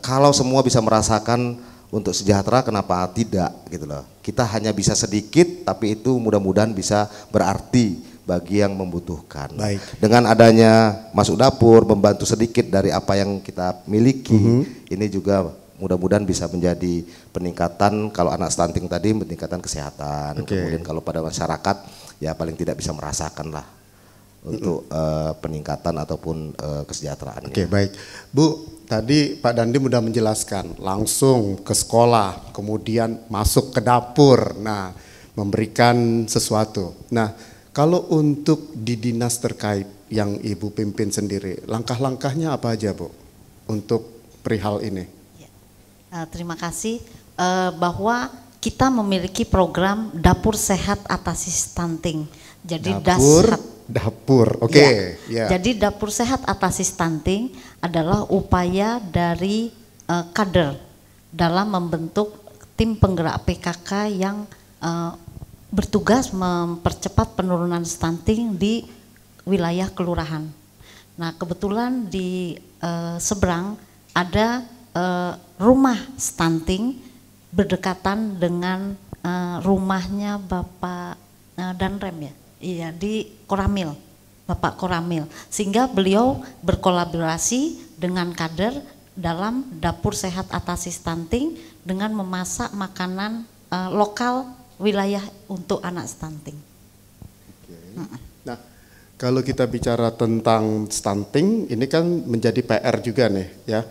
kalau semua bisa merasakan untuk sejahtera kenapa tidak gitu loh. Kita hanya bisa sedikit tapi itu mudah-mudahan bisa berarti bagi yang membutuhkan. Baik. Dengan adanya masuk dapur membantu sedikit dari apa yang kita miliki, mm -hmm. ini juga mudah-mudahan bisa menjadi peningkatan kalau anak stunting tadi peningkatan kesehatan. Okay. Kemudian kalau pada masyarakat ya paling tidak bisa merasakan lah untuk mm -hmm. uh, peningkatan ataupun uh, kesejahteraan. Oke, okay, baik. Bu, tadi Pak Dandi sudah menjelaskan langsung ke sekolah, kemudian masuk ke dapur, nah memberikan sesuatu. Nah kalau untuk di dinas terkait yang Ibu pimpin sendiri, langkah-langkahnya apa aja Bu untuk perihal ini? Ya. Uh, terima kasih uh, bahwa kita memiliki program dapur sehat atasi stunting. Jadi dapur, Dapur, oke. Okay. Ya. Ya. Jadi dapur sehat atasi stunting adalah upaya dari uh, kader dalam membentuk tim penggerak PKK yang uh, bertugas mempercepat penurunan stunting di wilayah kelurahan. Nah kebetulan di uh, seberang ada uh, rumah stunting berdekatan dengan uh, rumahnya Bapak uh, Danrem ya Iya di Koramil, Bapak Koramil. Sehingga beliau berkolaborasi dengan kader dalam dapur sehat atasi stunting dengan memasak makanan uh, lokal wilayah untuk anak stunting. Nah, kalau kita bicara tentang stunting, ini kan menjadi PR juga nih ya.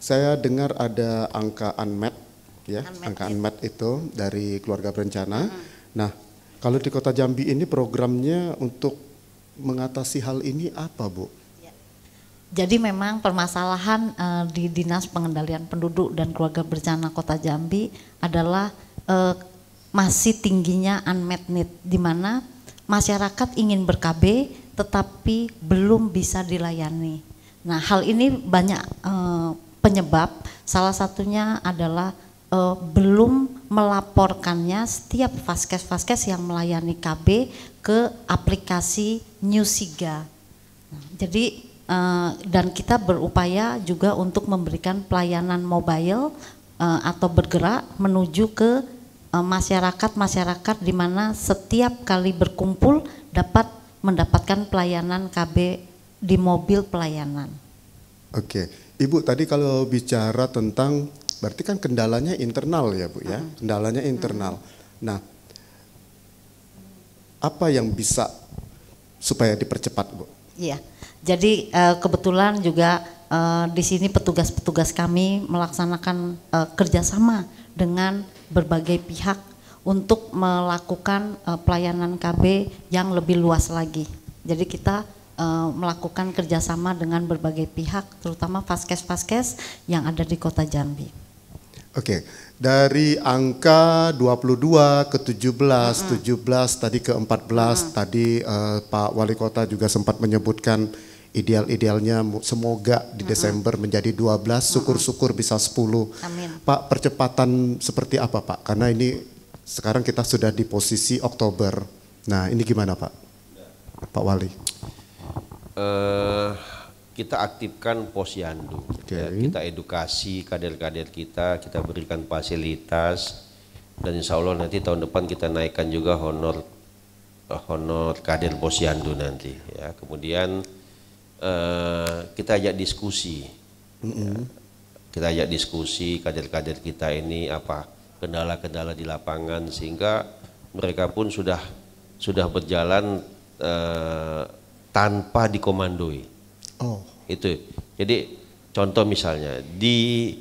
Saya dengar ada angka unmet ya, Unmet, angka ya. unmet itu dari keluarga berencana. Nah, kalau di Kota Jambi ini programnya untuk mengatasi hal ini apa, Bu? Jadi memang permasalahan eh, di Dinas Pengendalian Penduduk dan Keluarga Berencana Kota Jambi adalah eh, masih tingginya unmet need di mana masyarakat ingin ber-KB tetapi belum bisa dilayani. Nah, hal ini banyak eh, penyebab. Salah satunya adalah eh, belum melaporkannya setiap vaskes-vaskes yang melayani KB ke aplikasi Newsiga. Nah, jadi eh, dan kita berupaya juga untuk memberikan pelayanan mobile atau bergerak menuju ke masyarakat-masyarakat di mana setiap kali berkumpul dapat mendapatkan pelayanan KB di mobil pelayanan. Oke, Ibu tadi kalau bicara tentang berarti kan kendalanya internal ya Bu ya, kendalanya internal. Nah, apa yang bisa supaya dipercepat Bu? Iya, jadi eh, kebetulan juga eh, di sini petugas-petugas kami melaksanakan eh, kerjasama dengan berbagai pihak untuk melakukan eh, pelayanan KB yang lebih luas lagi. Jadi kita eh, melakukan kerjasama dengan berbagai pihak, terutama vaskes-vaskes yang ada di Kota Jambi. Oke, dari angka 22 ke 17, 17 tadi ke 14, tadi eh, Pak Wali Kota juga sempat menyebutkan ideal-idealnya semoga di Desember menjadi 12, syukur-syukur bisa 10. Amin. Pak, percepatan seperti apa Pak? Karena ini sekarang kita sudah di posisi Oktober. Nah, ini gimana Pak? Pak Wali. eh kita aktifkan posyandu. Oke. Ya, kita edukasi kader-kader kita, kita berikan fasilitas dan insya Allah nanti tahun depan kita naikkan juga honor eh, honor kader posyandu nanti. Ya, kemudian eh, kita ajak diskusi. Ya, kita ajak diskusi kader-kader kita ini apa kendala-kendala di lapangan sehingga mereka pun sudah sudah berjalan eh, tanpa dikomandoi. Oh, Itu. Jadi contoh misalnya di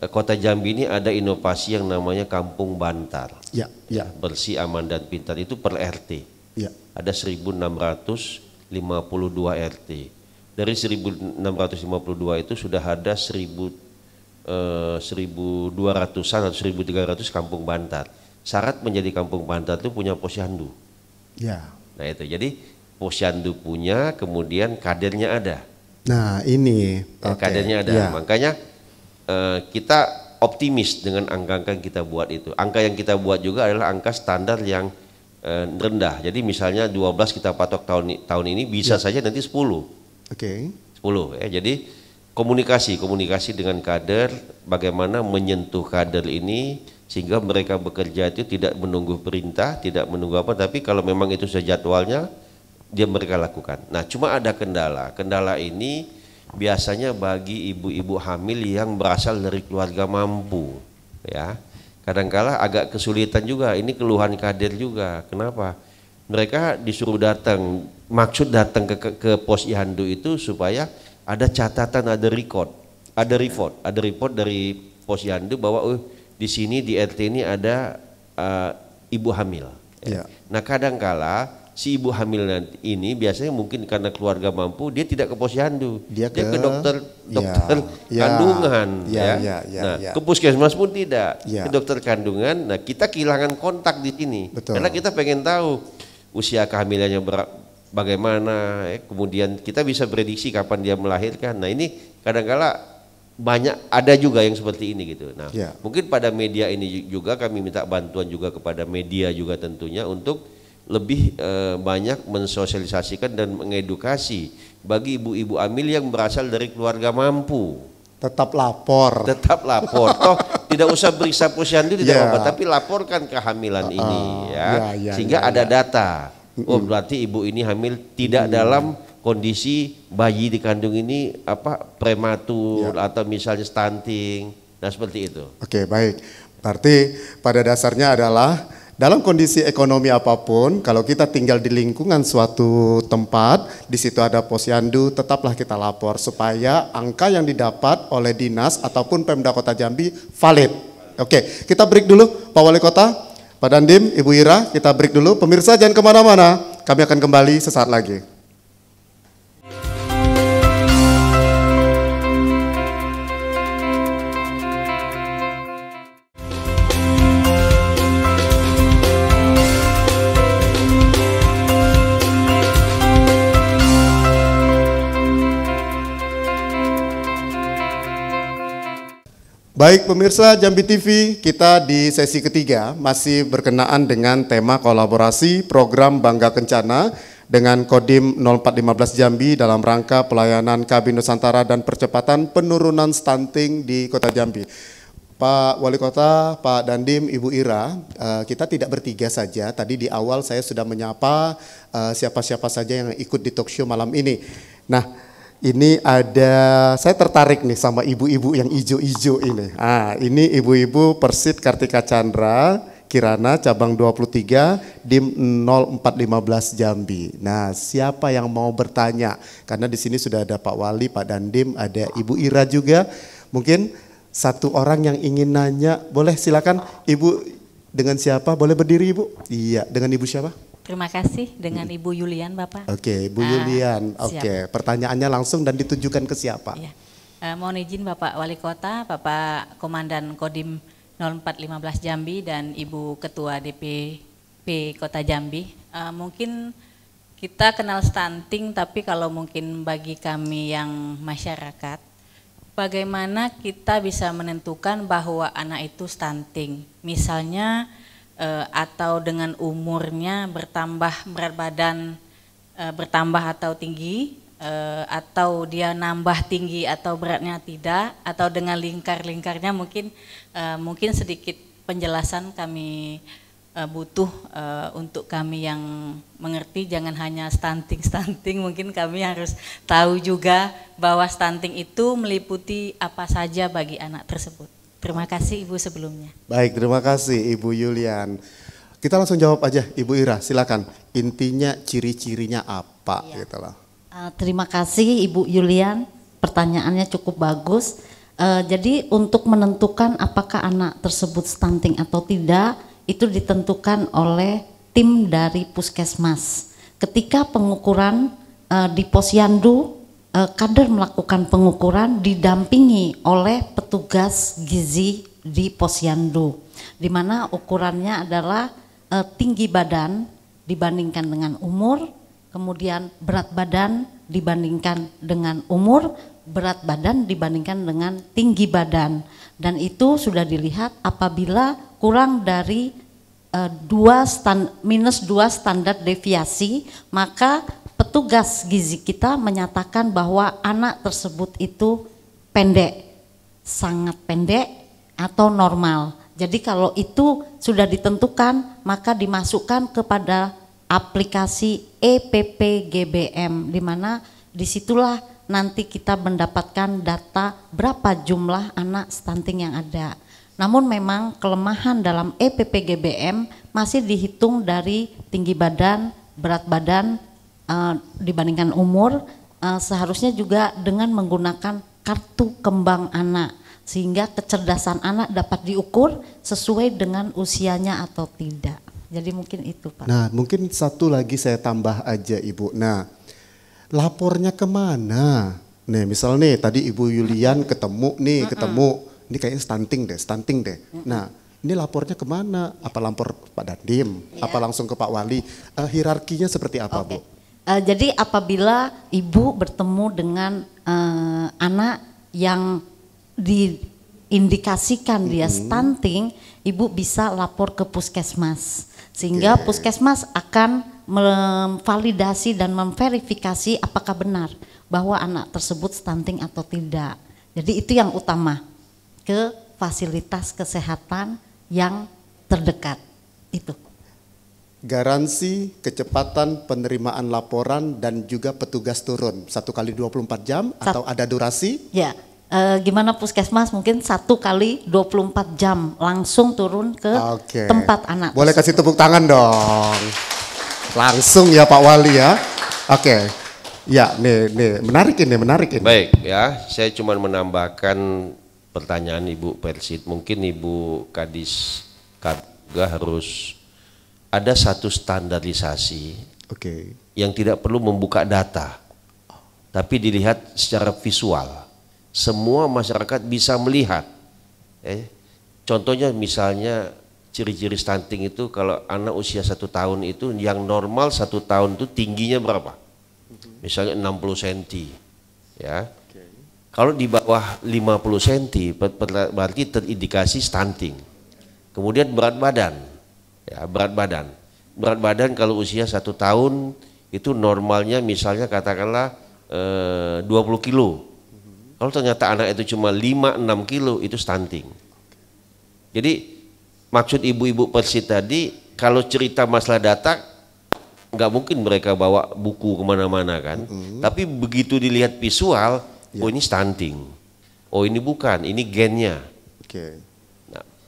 eh, Kota Jambi ini ada inovasi yang namanya Kampung Bantar. ya, ya, Bersih, aman dan pintar itu per RT. ya. Ada 1652 RT. Dari 1652 itu sudah ada 1000 eh, 1200-an atau 1300 kampung bantar. Syarat menjadi kampung bantar itu punya posyandu. Ya. Nah itu. Jadi posyandu punya, kemudian kadernya ada. Nah, ini Ya, oke. kadernya ada. Ya. Makanya eh, kita optimis dengan angka-angka yang kita buat itu. Angka yang kita buat juga adalah angka standar yang eh, rendah. Jadi misalnya 12 kita patok tahun tahun ini bisa Ya. saja nanti 10. Oke. 10 ya. Jadi komunikasi, komunikasi dengan kader bagaimana menyentuh kader ini sehingga mereka bekerja itu tidak menunggu perintah, tidak menunggu apa tapi kalau memang itu sejadwalnya dia mereka lakukan. Nah, cuma ada kendala. Kendala ini biasanya bagi ibu-ibu hamil yang berasal dari keluarga mampu ya. Kadangkala agak kesulitan juga, ini keluhan kader juga. Kenapa? Mereka disuruh datang, maksud datang ke, ke, ke pos Ihandu itu supaya ada catatan, ada record, ada report, ada report dari pos Ihandu bahwa oh, di sini di RT ini ada uh, ibu hamil. Ya. Nah kadangkala si ibu hamil nanti ini biasanya mungkin karena keluarga mampu dia tidak ke posyandu, Dia ke- dokter ya, dokter ya, kandungan, ya, ya. ya, ya, nah ya. ke puskesmas pun tidak, Ya. ke dokter kandungan. Nah kita kehilangan kontak di sini, Betul. karena kita pengen tahu usia kehamilannya ber- bagaimana, ya. kemudian kita bisa prediksi kapan dia melahirkan. Nah ini kadangkala banyak ada juga yang seperti ini gitu. Nah, Ya. mungkin pada media ini juga kami minta bantuan juga kepada media juga tentunya untuk lebih eh, banyak mensosialisasikan dan mengedukasi bagi ibu-ibu hamil yang berasal dari keluarga mampu. Tetap lapor. Tetap lapor. Toh tidak usah periksa posyandu tidak Ya. apa-apa, tapi laporkan kehamilan ini ya. ya, ya, Sehingga ya, ada ya. data. Oh, berarti ibu ini hamil tidak dalam kondisi bayi dikandung ini apa prematur Ya. atau misalnya stunting. Nah, seperti itu. Oke, baik. Berarti pada dasarnya adalah dalam kondisi ekonomi apa pun, kalau kita tinggal di lingkungan suatu tempat, di situ ada posyandu, tetaplah kita lapor supaya angka yang didapat oleh dinas ataupun Pemda Kota Jambi valid. Oke, kita break dulu Pak Wali Kota, Pak Dandim, Ibu Ira, kita break dulu. Pemirsa jangan ke mana-mana, kami akan kembali sesaat lagi. Baik pemirsa Jambi TV, kita di sesi ketiga masih berkenaan dengan tema kolaborasi program Bangga Kencana dengan Kodim 0415 Jambi dalam rangka pelayanan Kabin Nusantara dan percepatan penurunan stunting di Kota Jambi. Pak Wali Kota, Pak Dandim, Ibu Ira, eh, kita tidak bertiga saja. Tadi di awal saya sudah menyapa eh, siapa-siapa saja yang ikut di talk show malam ini. Nah, ini ada, saya tertarik nih sama ibu-ibu yang ijo-ijo ini. Ah, ini ibu-ibu Persit Kartika Chandra, Kirana cabang 23 DIM 0415 Jambi. Nah, siapa yang mau bertanya? Karena di sini sudah ada Pak Wali, Pak Dandim, ada Ibu Ira juga. Mungkin satu orang yang ingin nanya, boleh silakan Ibu dengan siapa? Boleh berdiri Ibu? Iya, dengan Ibu siapa? Terima kasih dengan Ibu Yulian Bapak. Oke, okay, Bu uh, Yulian. Oke, okay. pertanyaannya langsung dan ditujukan ke siapa? Ya. Uh, mohon izin Bapak Wali Kota, Bapak Komandan Kodim 0415 Jambi dan Ibu Ketua DPP Kota Jambi. Uh, mungkin kita kenal stunting tapi kalau mungkin bagi kami yang masyarakat bagaimana kita bisa menentukan bahwa anak itu stunting. Misalnya uh, atau dengan umurnya bertambah berat badan uh, bertambah atau tinggi uh, atau dia nambah tinggi atau beratnya tidak atau dengan lingkar-lingkarnya mungkin uh, mungkin sedikit penjelasan kami uh, butuh uh, untuk kami yang mengerti jangan hanya stunting-stunting mungkin kami harus tahu juga bahwa stunting itu meliputi apa saja bagi anak tersebut. Terima kasih Ibu sebelumnya. Baik, terima kasih Ibu Yulian. Kita langsung jawab aja Ibu Ira, silakan. Intinya ciri-cirinya apa ya. gitu loh. Uh, terima kasih Ibu Yulian, pertanyaannya cukup bagus. Uh, jadi untuk menentukan apakah anak tersebut stunting atau tidak, itu ditentukan oleh tim dari puskesmas. Ketika pengukuran uh, di posyandu kader melakukan pengukuran didampingi oleh petugas gizi di posyandu di mana ukurannya adalah uh, tinggi badan dibandingkan dengan umur kemudian berat badan dibandingkan dengan umur berat badan dibandingkan dengan tinggi badan. Dan itu sudah dilihat apabila kurang dari uh, dua stand, minus dua standar deviasi maka petugas gizi kita menyatakan bahwa anak tersebut itu pendek, sangat pendek atau normal. Jadi kalau itu sudah ditentukan maka dimasukkan kepada aplikasi EPPGBM di mana di situlah nanti kita mendapatkan data berapa jumlah anak stunting yang ada. Namun memang kelemahan dalam EPPGBM masih dihitung dari tinggi badan, berat badan, uh, dibandingkan umur uh, seharusnya juga dengan menggunakan kartu kembang anak sehingga kecerdasan anak dapat diukur sesuai dengan usianya atau tidak. Jadi mungkin itu Pak. Nah mungkin satu lagi saya tambah aja Ibu. Nah lapornya ke mana? Nih misal nih tadi Ibu Yulian ketemu nih ketemu ini kayaknya stunting deh, stunting deh. Nah ini lapornya ke mana? Apa lapor Pak Dandim? Ya. Apa langsung ke Pak Wali? Uh, hierarkinya seperti apa okay. Bu? Uh, jadi apabila ibu bertemu dengan uh, anak yang diindikasikan dia stunting, ibu bisa lapor ke puskesmas. Sehingga okay. puskesmas akan memvalidasi dan memverifikasi apakah benar bahwa anak tersebut stunting atau tidak. Jadi itu yang utama ke fasilitas kesehatan yang terdekat. Itu garansi kecepatan penerimaan laporan dan juga petugas turun satu kali 24 jam Sat atau ada durasi? Ya, eh, gimana puskesmas mungkin satu kali 24 jam langsung turun ke Oke. tempat anak. Boleh kasih tepuk tangan dong. Langsung ya Pak Wali ya. Oke. Ya, nih, nih, menarik ini, menarik ini. Baik ya, saya cuma menambahkan pertanyaan Ibu Persit. Mungkin Ibu Kadis juga harus ada satu standarisasi Oke. yang tidak perlu membuka data, tapi dilihat secara visual. Semua masyarakat bisa melihat. Eh, contohnya misalnya ciri-ciri stunting itu kalau anak usia satu tahun itu yang normal satu tahun itu tingginya berapa? Misalnya 60 cm, ya. Kalau di bawah 50 cm ber- ber- berarti terindikasi stunting. Kemudian berat badan, ya berat badan. Berat badan kalau usia satu tahun itu normalnya misalnya katakanlah eh, 20 kilo. Kalau ternyata anak itu cuma 5-6 kilo itu stunting. Jadi maksud ibu-ibu persit tadi kalau cerita masalah data nggak mungkin mereka bawa buku ke mana-mana kan. Tapi begitu dilihat visual, oh ini stunting. Oh ini bukan, ini gennya. Oke.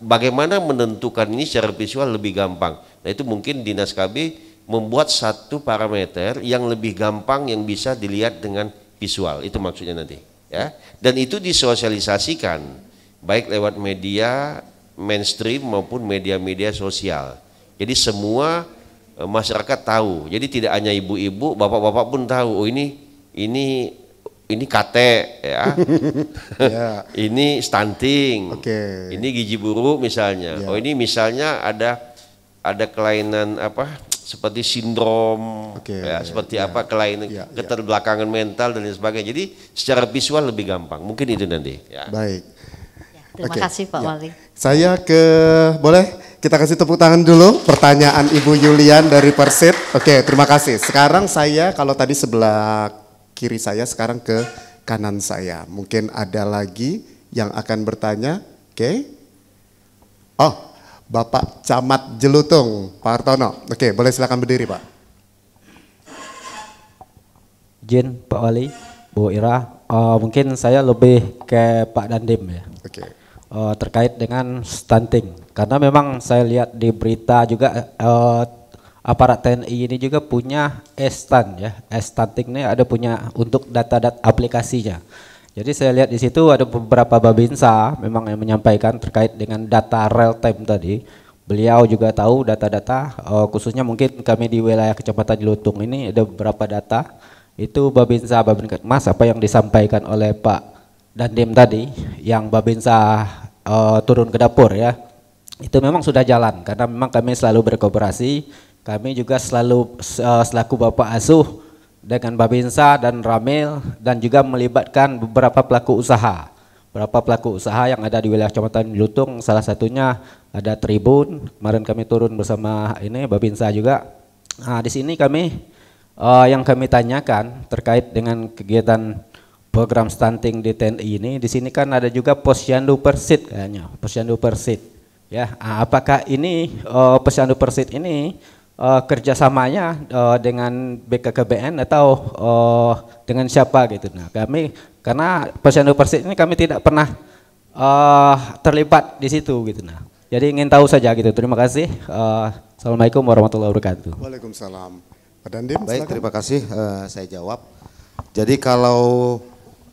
Bagaimana menentukan ini secara visual lebih gampang? Nah itu mungkin dinas KB membuat satu parameter yang lebih gampang yang bisa dilihat dengan visual. Itu maksudnya nanti. Ya. Dan itu disosialisasikan baik lewat media mainstream maupun media-media sosial. Jadi semua eh, masyarakat tahu. Jadi tidak hanya ibu-ibu, bapak-bapak pun tahu. Oh ini ini ini KT ya. Ya. ini stunting. Oke. Ini gizi buruk misalnya. Ya. Oh ini misalnya ada ada kelainan apa seperti sindrom Oke, ya seperti ya. apa kelainan Ya, ya. keterbelakangan mental dan lain sebagainya. Jadi secara visual lebih gampang. Mungkin itu nanti ya. Baik. Terima Oke, kasih Pak ya. Wali. Saya ke boleh kita kasih tepuk tangan dulu pertanyaan Ibu Yulian dari Persit. Oke, terima kasih. Sekarang saya kalau tadi sebelah kiri saya sekarang ke kanan saya. Mungkin ada lagi yang akan bertanya. Oke. Oh, Bapak Camat Jelutung, Pak Hartono. Oke, boleh silakan berdiri, Pak. Jin, Pak Wali, Bu Ira, eh, mungkin saya lebih ke Pak Dandim ya, Oke. Eh, terkait dengan stunting. Karena memang saya lihat di berita juga eh, aparat TNI ini juga punya e-stan ya, e-stunting ini ada punya untuk data-data aplikasinya. Jadi saya lihat di situ ada beberapa babinsa memang yang menyampaikan terkait dengan data real time tadi. Beliau juga tahu data-data eh, khususnya mungkin kami di wilayah Kecamatan Jelutung ini ada beberapa data itu Babinsa Babinkas apa yang disampaikan oleh Pak Dandim tadi yang Babinsa eh, turun ke dapur ya itu memang sudah jalan karena memang kami selalu berkooperasi kami juga selalu eh, selaku Bapak Asuh dengan Babinsa dan Ramil dan juga melibatkan beberapa pelaku usaha. Beberapa pelaku usaha yang ada di wilayah Kecamatan Lutung salah satunya ada Tribun. Kemarin kami turun bersama ini Babinsa juga. Nah di sini kami Eh, yang kami tanyakan terkait dengan kegiatan program stunting di TNI ini, di sini kan ada juga posyandu persit kayaknya, posyandu persit. Ya, ah, apakah ini eh, posyandu persit ini eh, kerjasamanya eh, dengan BKKBN atau eh, dengan siapa gitu? Nah, kami karena posyandu persit ini kami tidak pernah eh, terlibat di situ gitu. Nah, jadi ingin tahu saja gitu. Terima kasih. Eh, Assalamualaikum warahmatullahi wabarakatuh. Waalaikumsalam. Pak Dandim, Baik, silakan. terima kasih. Eh, saya jawab. Jadi kalau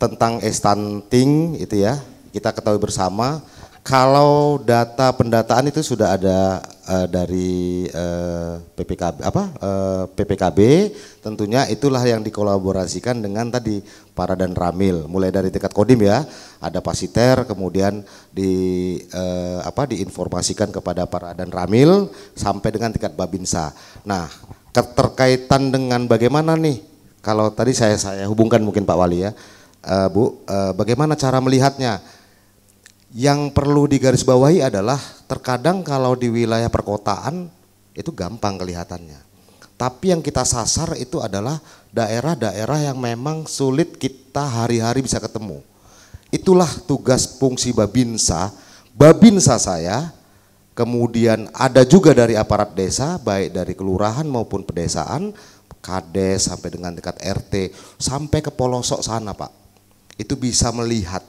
tentang e-stunting itu ya, kita ketahui bersama kalau data pendataan itu sudah ada eh, dari eh, PPKB apa eh, PPKB tentunya itulah yang dikolaborasikan dengan tadi para dan Ramil mulai dari tingkat kodim ya ada pasiter kemudian di eh, apa diinformasikan kepada para dan Ramil sampai dengan tingkat Babinsa. Nah, keterkaitan dengan bagaimana nih kalau tadi saya saya hubungkan mungkin Pak Wali ya. Eh, Bu, eh, bagaimana cara melihatnya? Yang perlu digarisbawahi adalah terkadang kalau di wilayah perkotaan itu gampang kelihatannya. Tapi yang kita sasar itu adalah daerah-daerah yang memang sulit kita hari-hari bisa ketemu. Itulah tugas fungsi Babinsa. Babinsa saya, kemudian ada juga dari aparat desa, baik dari kelurahan maupun pedesaan, kades sampai dengan tingkat RT, sampai ke pelosok sana Pak. Itu bisa melihat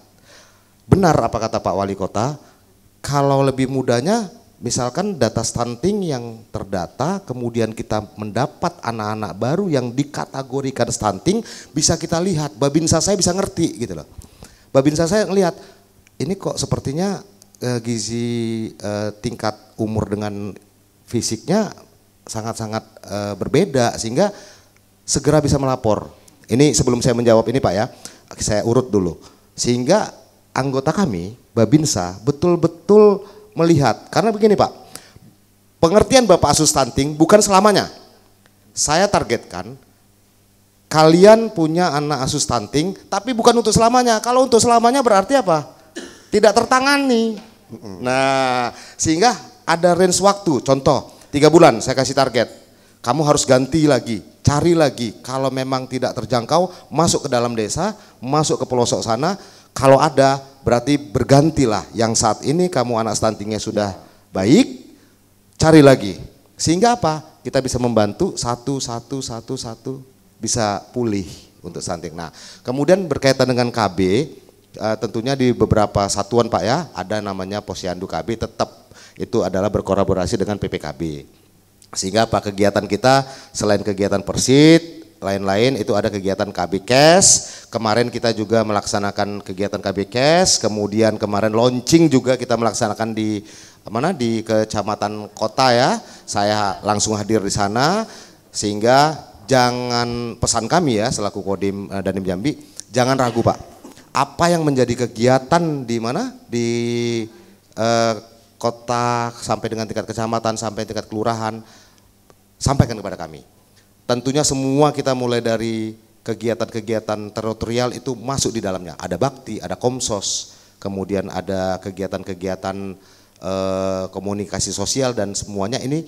benar apa kata Pak Wali Kota, kalau lebih mudahnya misalkan data stunting yang terdata, kemudian kita mendapat anak-anak baru yang dikategorikan stunting, bisa kita lihat, babinsa saya bisa ngerti gitu loh. Babinsa saya ngelihat, ini kok sepertinya eh, gizi eh, tingkat umur dengan fisiknya sangat-sangat eh, berbeda sehingga segera bisa melapor. Ini sebelum saya menjawab ini Pak ya, saya urut dulu. Sehingga anggota kami, Babinsa, betul-betul melihat. Karena begini Pak, pengertian Bapak Asus Stunting bukan selamanya. Saya targetkan kalian punya anak asuh stunting, tapi bukan untuk selamanya. Kalau untuk selamanya berarti apa? Tidak tertangani. Nah, sehingga ada range waktu. Contoh, tiga bulan saya kasih target. Kamu harus ganti lagi, cari lagi. Kalau memang tidak terjangkau, masuk ke dalam desa, masuk ke pelosok sana. Kalau ada, berarti bergantilah. Yang saat ini kamu anak stuntingnya sudah baik, cari lagi. Sehingga apa? Kita bisa membantu satu, satu, satu, satu, bisa pulih untuk stunting. Nah, kemudian berkaitan dengan KB, uh, tentunya di beberapa satuan Pak ya, ada namanya Posyandu KB tetap itu adalah berkolaborasi dengan PPKB. Sehingga apa kegiatan kita selain kegiatan Persit, lain-lain itu ada kegiatan KB Cash. Kemarin kita juga melaksanakan kegiatan KB Cash, kemudian kemarin launching juga kita melaksanakan di mana di kecamatan kota ya. Saya langsung hadir di sana sehingga jangan pesan kami ya selaku Kodim uh, Danim Jambi, jangan ragu Pak. Apa yang menjadi kegiatan di mana di uh, kota sampai dengan tingkat kecamatan sampai tingkat kelurahan sampaikan kepada kami. Tentunya semua kita mulai dari kegiatan-kegiatan teritorial itu masuk di dalamnya. Ada bakti, ada komsos, kemudian ada kegiatan-kegiatan uh, komunikasi sosial dan semuanya ini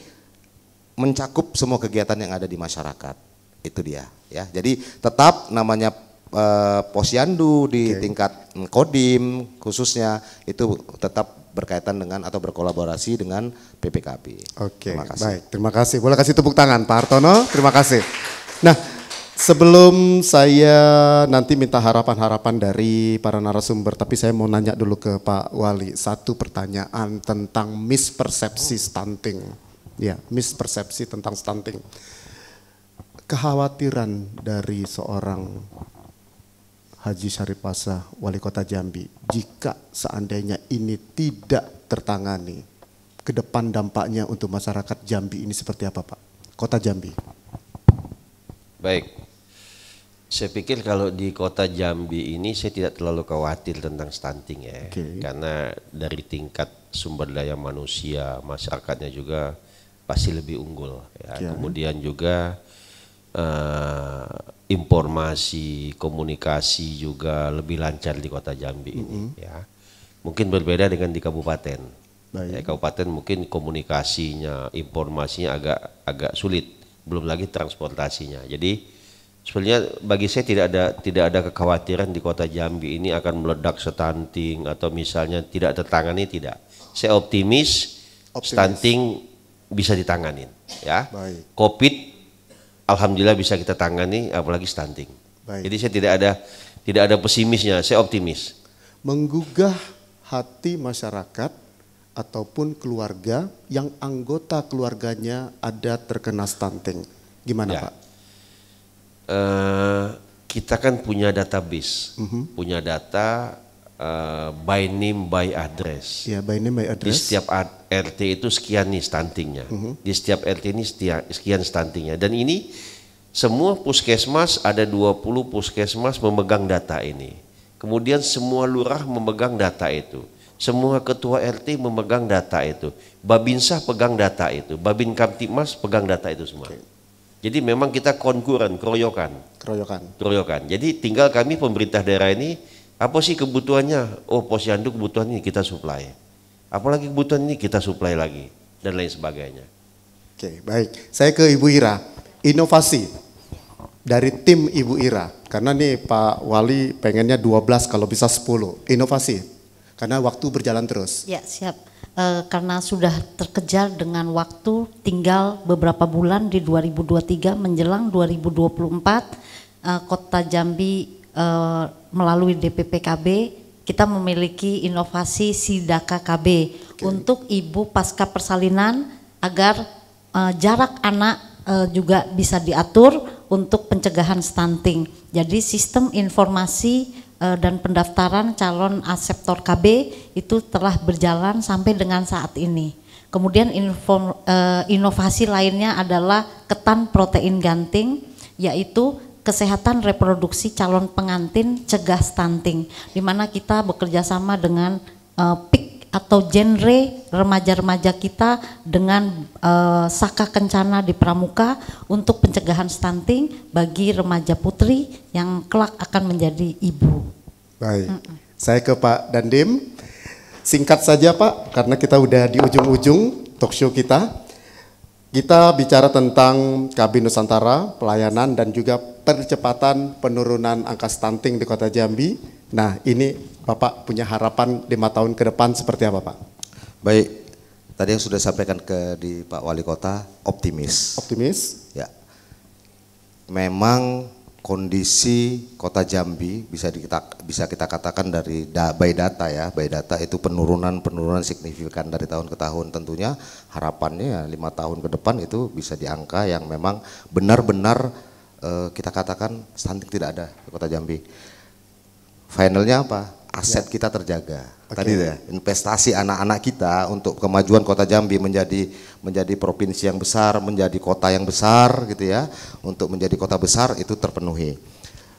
mencakup semua kegiatan yang ada di masyarakat itu dia ya jadi tetap namanya uh, posyandu di okay. tingkat kodim khususnya itu tetap berkaitan dengan atau berkolaborasi dengan PPKB. Oke, okay, baik. Terima kasih. Boleh kasih tepuk tangan Pak Hartono. Terima kasih. Nah, sebelum saya nanti minta harapan-harapan dari para narasumber, tapi saya mau nanya dulu ke Pak Wali satu pertanyaan tentang mispersepsi stunting. Ya, mispersepsi tentang stunting kekhawatiran dari seorang Haji Syarifasa, Wali Kota Jambi, jika seandainya ini tidak tertangani, ke depan dampaknya untuk masyarakat Jambi ini seperti apa Pak? Kota Jambi. Baik, saya pikir kalau di kota Jambi ini saya tidak terlalu khawatir tentang stunting ya, okay. karena dari tingkat sumber daya manusia masyarakatnya juga pasti lebih unggul ya. Okay. Kemudian juga uh, informasi komunikasi juga lebih lancar di kota Jambi mm -hmm. ini ya. Mungkin berbeda dengan di kabupaten. Ya, kabupaten mungkin komunikasinya informasinya agak agak sulit. Belum lagi transportasinya. Jadi sebenarnya bagi saya tidak ada tidak ada kekhawatiran di kota Jambi ini akan meledak stunting atau misalnya tidak tertangani tidak. Saya optimis, optimis. stunting bisa ditanganin ya. Baik. covid alhamdulillah bisa kita tangani apalagi stunting. Baik. Jadi saya tidak ada tidak ada pesimisnya, saya optimis. Menggugah hati masyarakat ataupun keluarga yang anggota keluarganya ada terkena stunting. Gimana ya. Pak? Uh, kita kan punya database, uh mhm. -huh. punya data uh, by name by address. Ya, by name by address. Di setiap RT itu sekian nih stuntingnya. Uh -huh. Di setiap RT ini sekian stuntingnya. Dan ini semua puskesmas ada 20 puskesmas memegang data ini. Kemudian semua lurah memegang data itu. Semua ketua RT memegang data itu. Babinsah pegang data itu. Babin Kamtipmas pegang data itu semua. Okay. Jadi memang kita konkuren, keroyokan. Keroyokan. Keroyokan. Jadi tinggal kami pemerintah daerah ini apa sih kebutuhannya? Oh posyandu kebutuhan ini kita supply. Apalagi kebutuhan ini kita supply lagi dan lain sebagainya. Oke baik. Saya ke Ibu Ira. Inovasi dari tim Ibu Ira. Karena nih Pak Wali pengennya 12 kalau bisa 10. Inovasi. Karena waktu berjalan terus. Ya siap. E, karena sudah terkejar dengan waktu tinggal beberapa bulan di 2023 menjelang 2024 e, Kota Jambi uh, melalui DPPKB kita memiliki inovasi Sidaka KB untuk ibu pasca persalinan agar eh, jarak anak eh, juga bisa diatur untuk pencegahan stunting. Jadi sistem informasi eh, dan pendaftaran calon aseptor KB itu telah berjalan sampai dengan saat ini. Kemudian info, eh, inovasi lainnya adalah ketan protein ganting yaitu kesehatan reproduksi calon pengantin cegah stunting di mana kita bekerja sama dengan eh, PIK atau genre remaja-remaja kita dengan eh, Saka Kencana di Pramuka untuk pencegahan stunting bagi remaja putri yang kelak akan menjadi ibu. Baik, saya ke Pak Dandim. Singkat saja Pak, karena kita udah di ujung-ujung talk show kita. Kita bicara tentang KB Nusantara, pelayanan dan juga percepatan penurunan angka stunting di Kota Jambi. Nah, ini Bapak punya harapan lima tahun ke depan seperti apa Pak? Baik, tadi yang sudah sampaikan ke di Pak Wali Kota optimis. Optimis? Ya, memang kondisi Kota Jambi bisa kita bisa kita katakan dari da, by data ya, by data itu penurunan penurunan signifikan dari tahun ke tahun. Tentunya harapannya ya lima tahun ke depan itu bisa di angka yang memang benar-benar eh, kita katakan stunting tidak ada di Kota Jambi. Finalnya apa? Aset kita terjaga. Tadi ya, investasi anak-anak kita untuk kemajuan Kota Jambi menjadi menjadi provinsi yang besar, menjadi kota yang besar gitu ya. Untuk menjadi kota besar itu terpenuhi.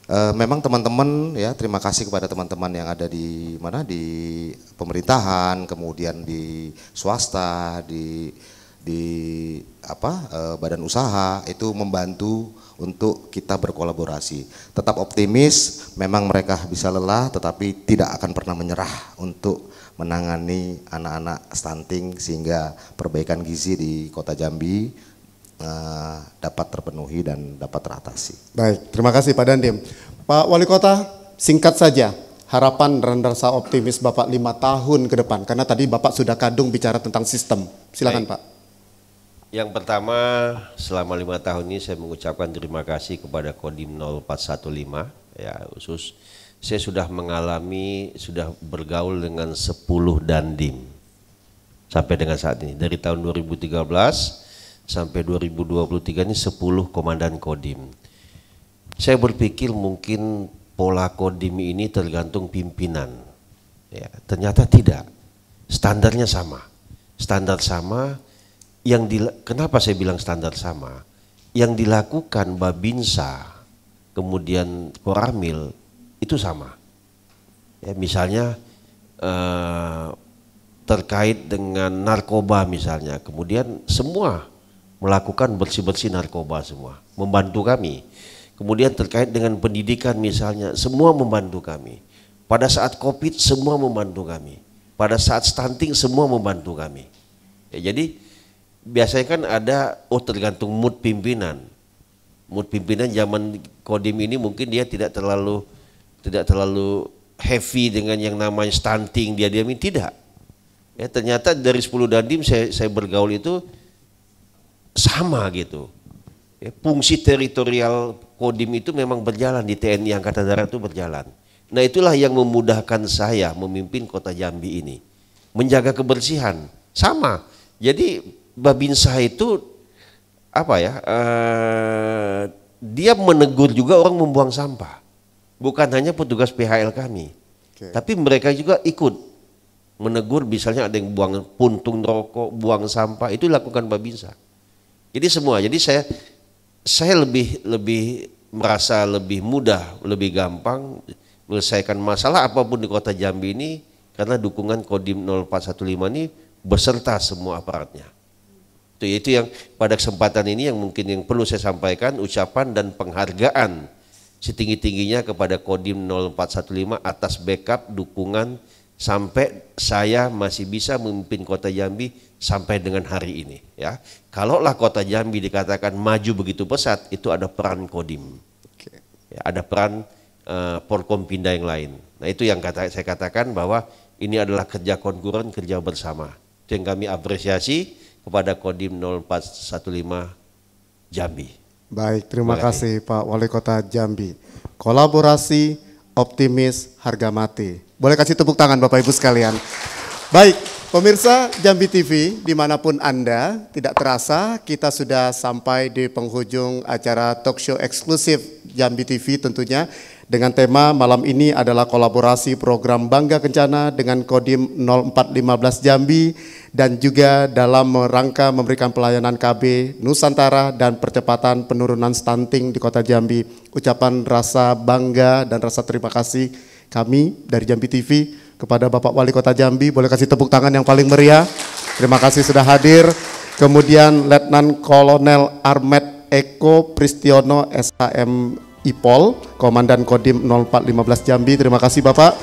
Eh, memang teman-teman ya terima kasih kepada teman-teman yang ada di mana di pemerintahan, kemudian di swasta, di di apa eh, badan usaha itu membantu untuk kita berkolaborasi. Tetap optimis, memang mereka bisa lelah tetapi tidak akan pernah menyerah untuk menangani anak-anak stunting sehingga perbaikan gizi di Kota Jambi eh, dapat terpenuhi dan dapat teratasi. Baik, terima kasih Pak Dandim. Pak Wali Kota, singkat saja harapan dan rasa optimis Bapak lima tahun ke depan. Karena tadi Bapak sudah kadung bicara tentang sistem. Silakan Baik. Pak. Yang pertama, selama lima tahun ini saya mengucapkan terima kasih kepada Kodim 0415 ya khusus saya sudah mengalami sudah bergaul dengan 10 dandim sampai dengan saat ini dari tahun 2013 sampai 2023 ini 10 komandan kodim. Saya berpikir mungkin pola kodim ini tergantung pimpinan. Ya, ternyata tidak. Standarnya sama. Standar sama yang dila- kenapa saya bilang standar sama? Yang dilakukan Babinsa kemudian Koramil itu sama. Ya, misalnya eh, terkait dengan narkoba misalnya, kemudian semua melakukan bersih-bersih narkoba semua, membantu kami. Kemudian terkait dengan pendidikan misalnya, semua membantu kami. Pada saat COVID semua membantu kami. Pada saat stunting semua membantu kami. Ya, jadi biasanya kan ada oh tergantung mood pimpinan. Mood pimpinan zaman Kodim ini mungkin dia tidak terlalu tidak terlalu heavy dengan yang namanya stunting dia diamin tidak. Ya ternyata dari 10 dandim saya saya bergaul itu sama gitu. Ya, fungsi teritorial Kodim itu memang berjalan di TNI Angkatan Darat itu berjalan. Nah itulah yang memudahkan saya memimpin kota Jambi ini. Menjaga kebersihan. Sama. Jadi Babinsa itu apa ya? eh, dia menegur juga orang membuang sampah. Bukan hanya petugas PHL kami. Oke. Tapi mereka juga ikut menegur misalnya ada yang buang puntung rokok, buang sampah, itu dilakukan Babinsa. Jadi semua. Jadi saya saya lebih lebih merasa lebih mudah, lebih gampang menyelesaikan masalah apa pun di Kota Jambi ini karena dukungan Kodim 0415 ini beserta semua aparatnya. Itu itu yang pada kesempatan ini yang mungkin yang perlu saya sampaikan ucapan dan penghargaan setinggi-tingginya kepada Kodim 0415 atas backup dukungan sampai saya masih bisa memimpin Kota Jambi sampai dengan hari ini ya. Kalaulah Kota Jambi dikatakan maju begitu pesat itu ada peran Kodim. Ya, ada peran eh, Porkompinda yang lain. Nah itu yang kata, saya katakan bahwa ini adalah kerja konkuren, kerja bersama. Itu yang kami apresiasi kepada Kodim 0415 Jambi. Baik, terima Terima kasih. kasih Pak Wali Kota Jambi. Kolaborasi optimis, harga mati. Boleh kasih tepuk tangan Bapak Ibu sekalian. Baik, pemirsa Jambi TV di mana pun Anda, tidak terasa kita sudah sampai di penghujung acara talk show eksklusif Jambi TV tentunya dengan tema malam ini adalah kolaborasi program Bangga Kencana dengan Kodim 0415 Jambi dan juga dalam rangka memberikan pelayanan KB Nusantara dan percepatan penurunan stunting di Kota Jambi. Ucapan rasa bangga dan rasa terima kasih kami dari Jambi TV kepada Bapak Wali Kota Jambi. Boleh kasih tepuk tangan yang paling meriah. Terima kasih sudah hadir. Kemudian Letnan Kolonel Armet Eko Pristiono SHM IPOL, Komandan Kodim 0415 Jambi. Terima kasih Bapak.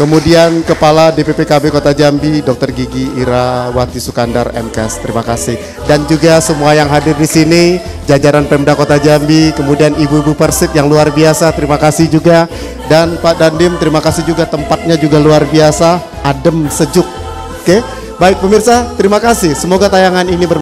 Kemudian Kepala DPPKB Kota Jambi, Dr. Gigi Ira Wati Sukandar MKes. Terima kasih. Dan juga semua yang hadir di sini, jajaran Pemda Kota Jambi, kemudian ibu-ibu Persib yang luar biasa, terima kasih juga. Dan Pak Dandim, terima kasih juga tempatnya juga luar biasa, adem, sejuk. Oke, baik pemirsa, terima kasih. Semoga tayangan ini ber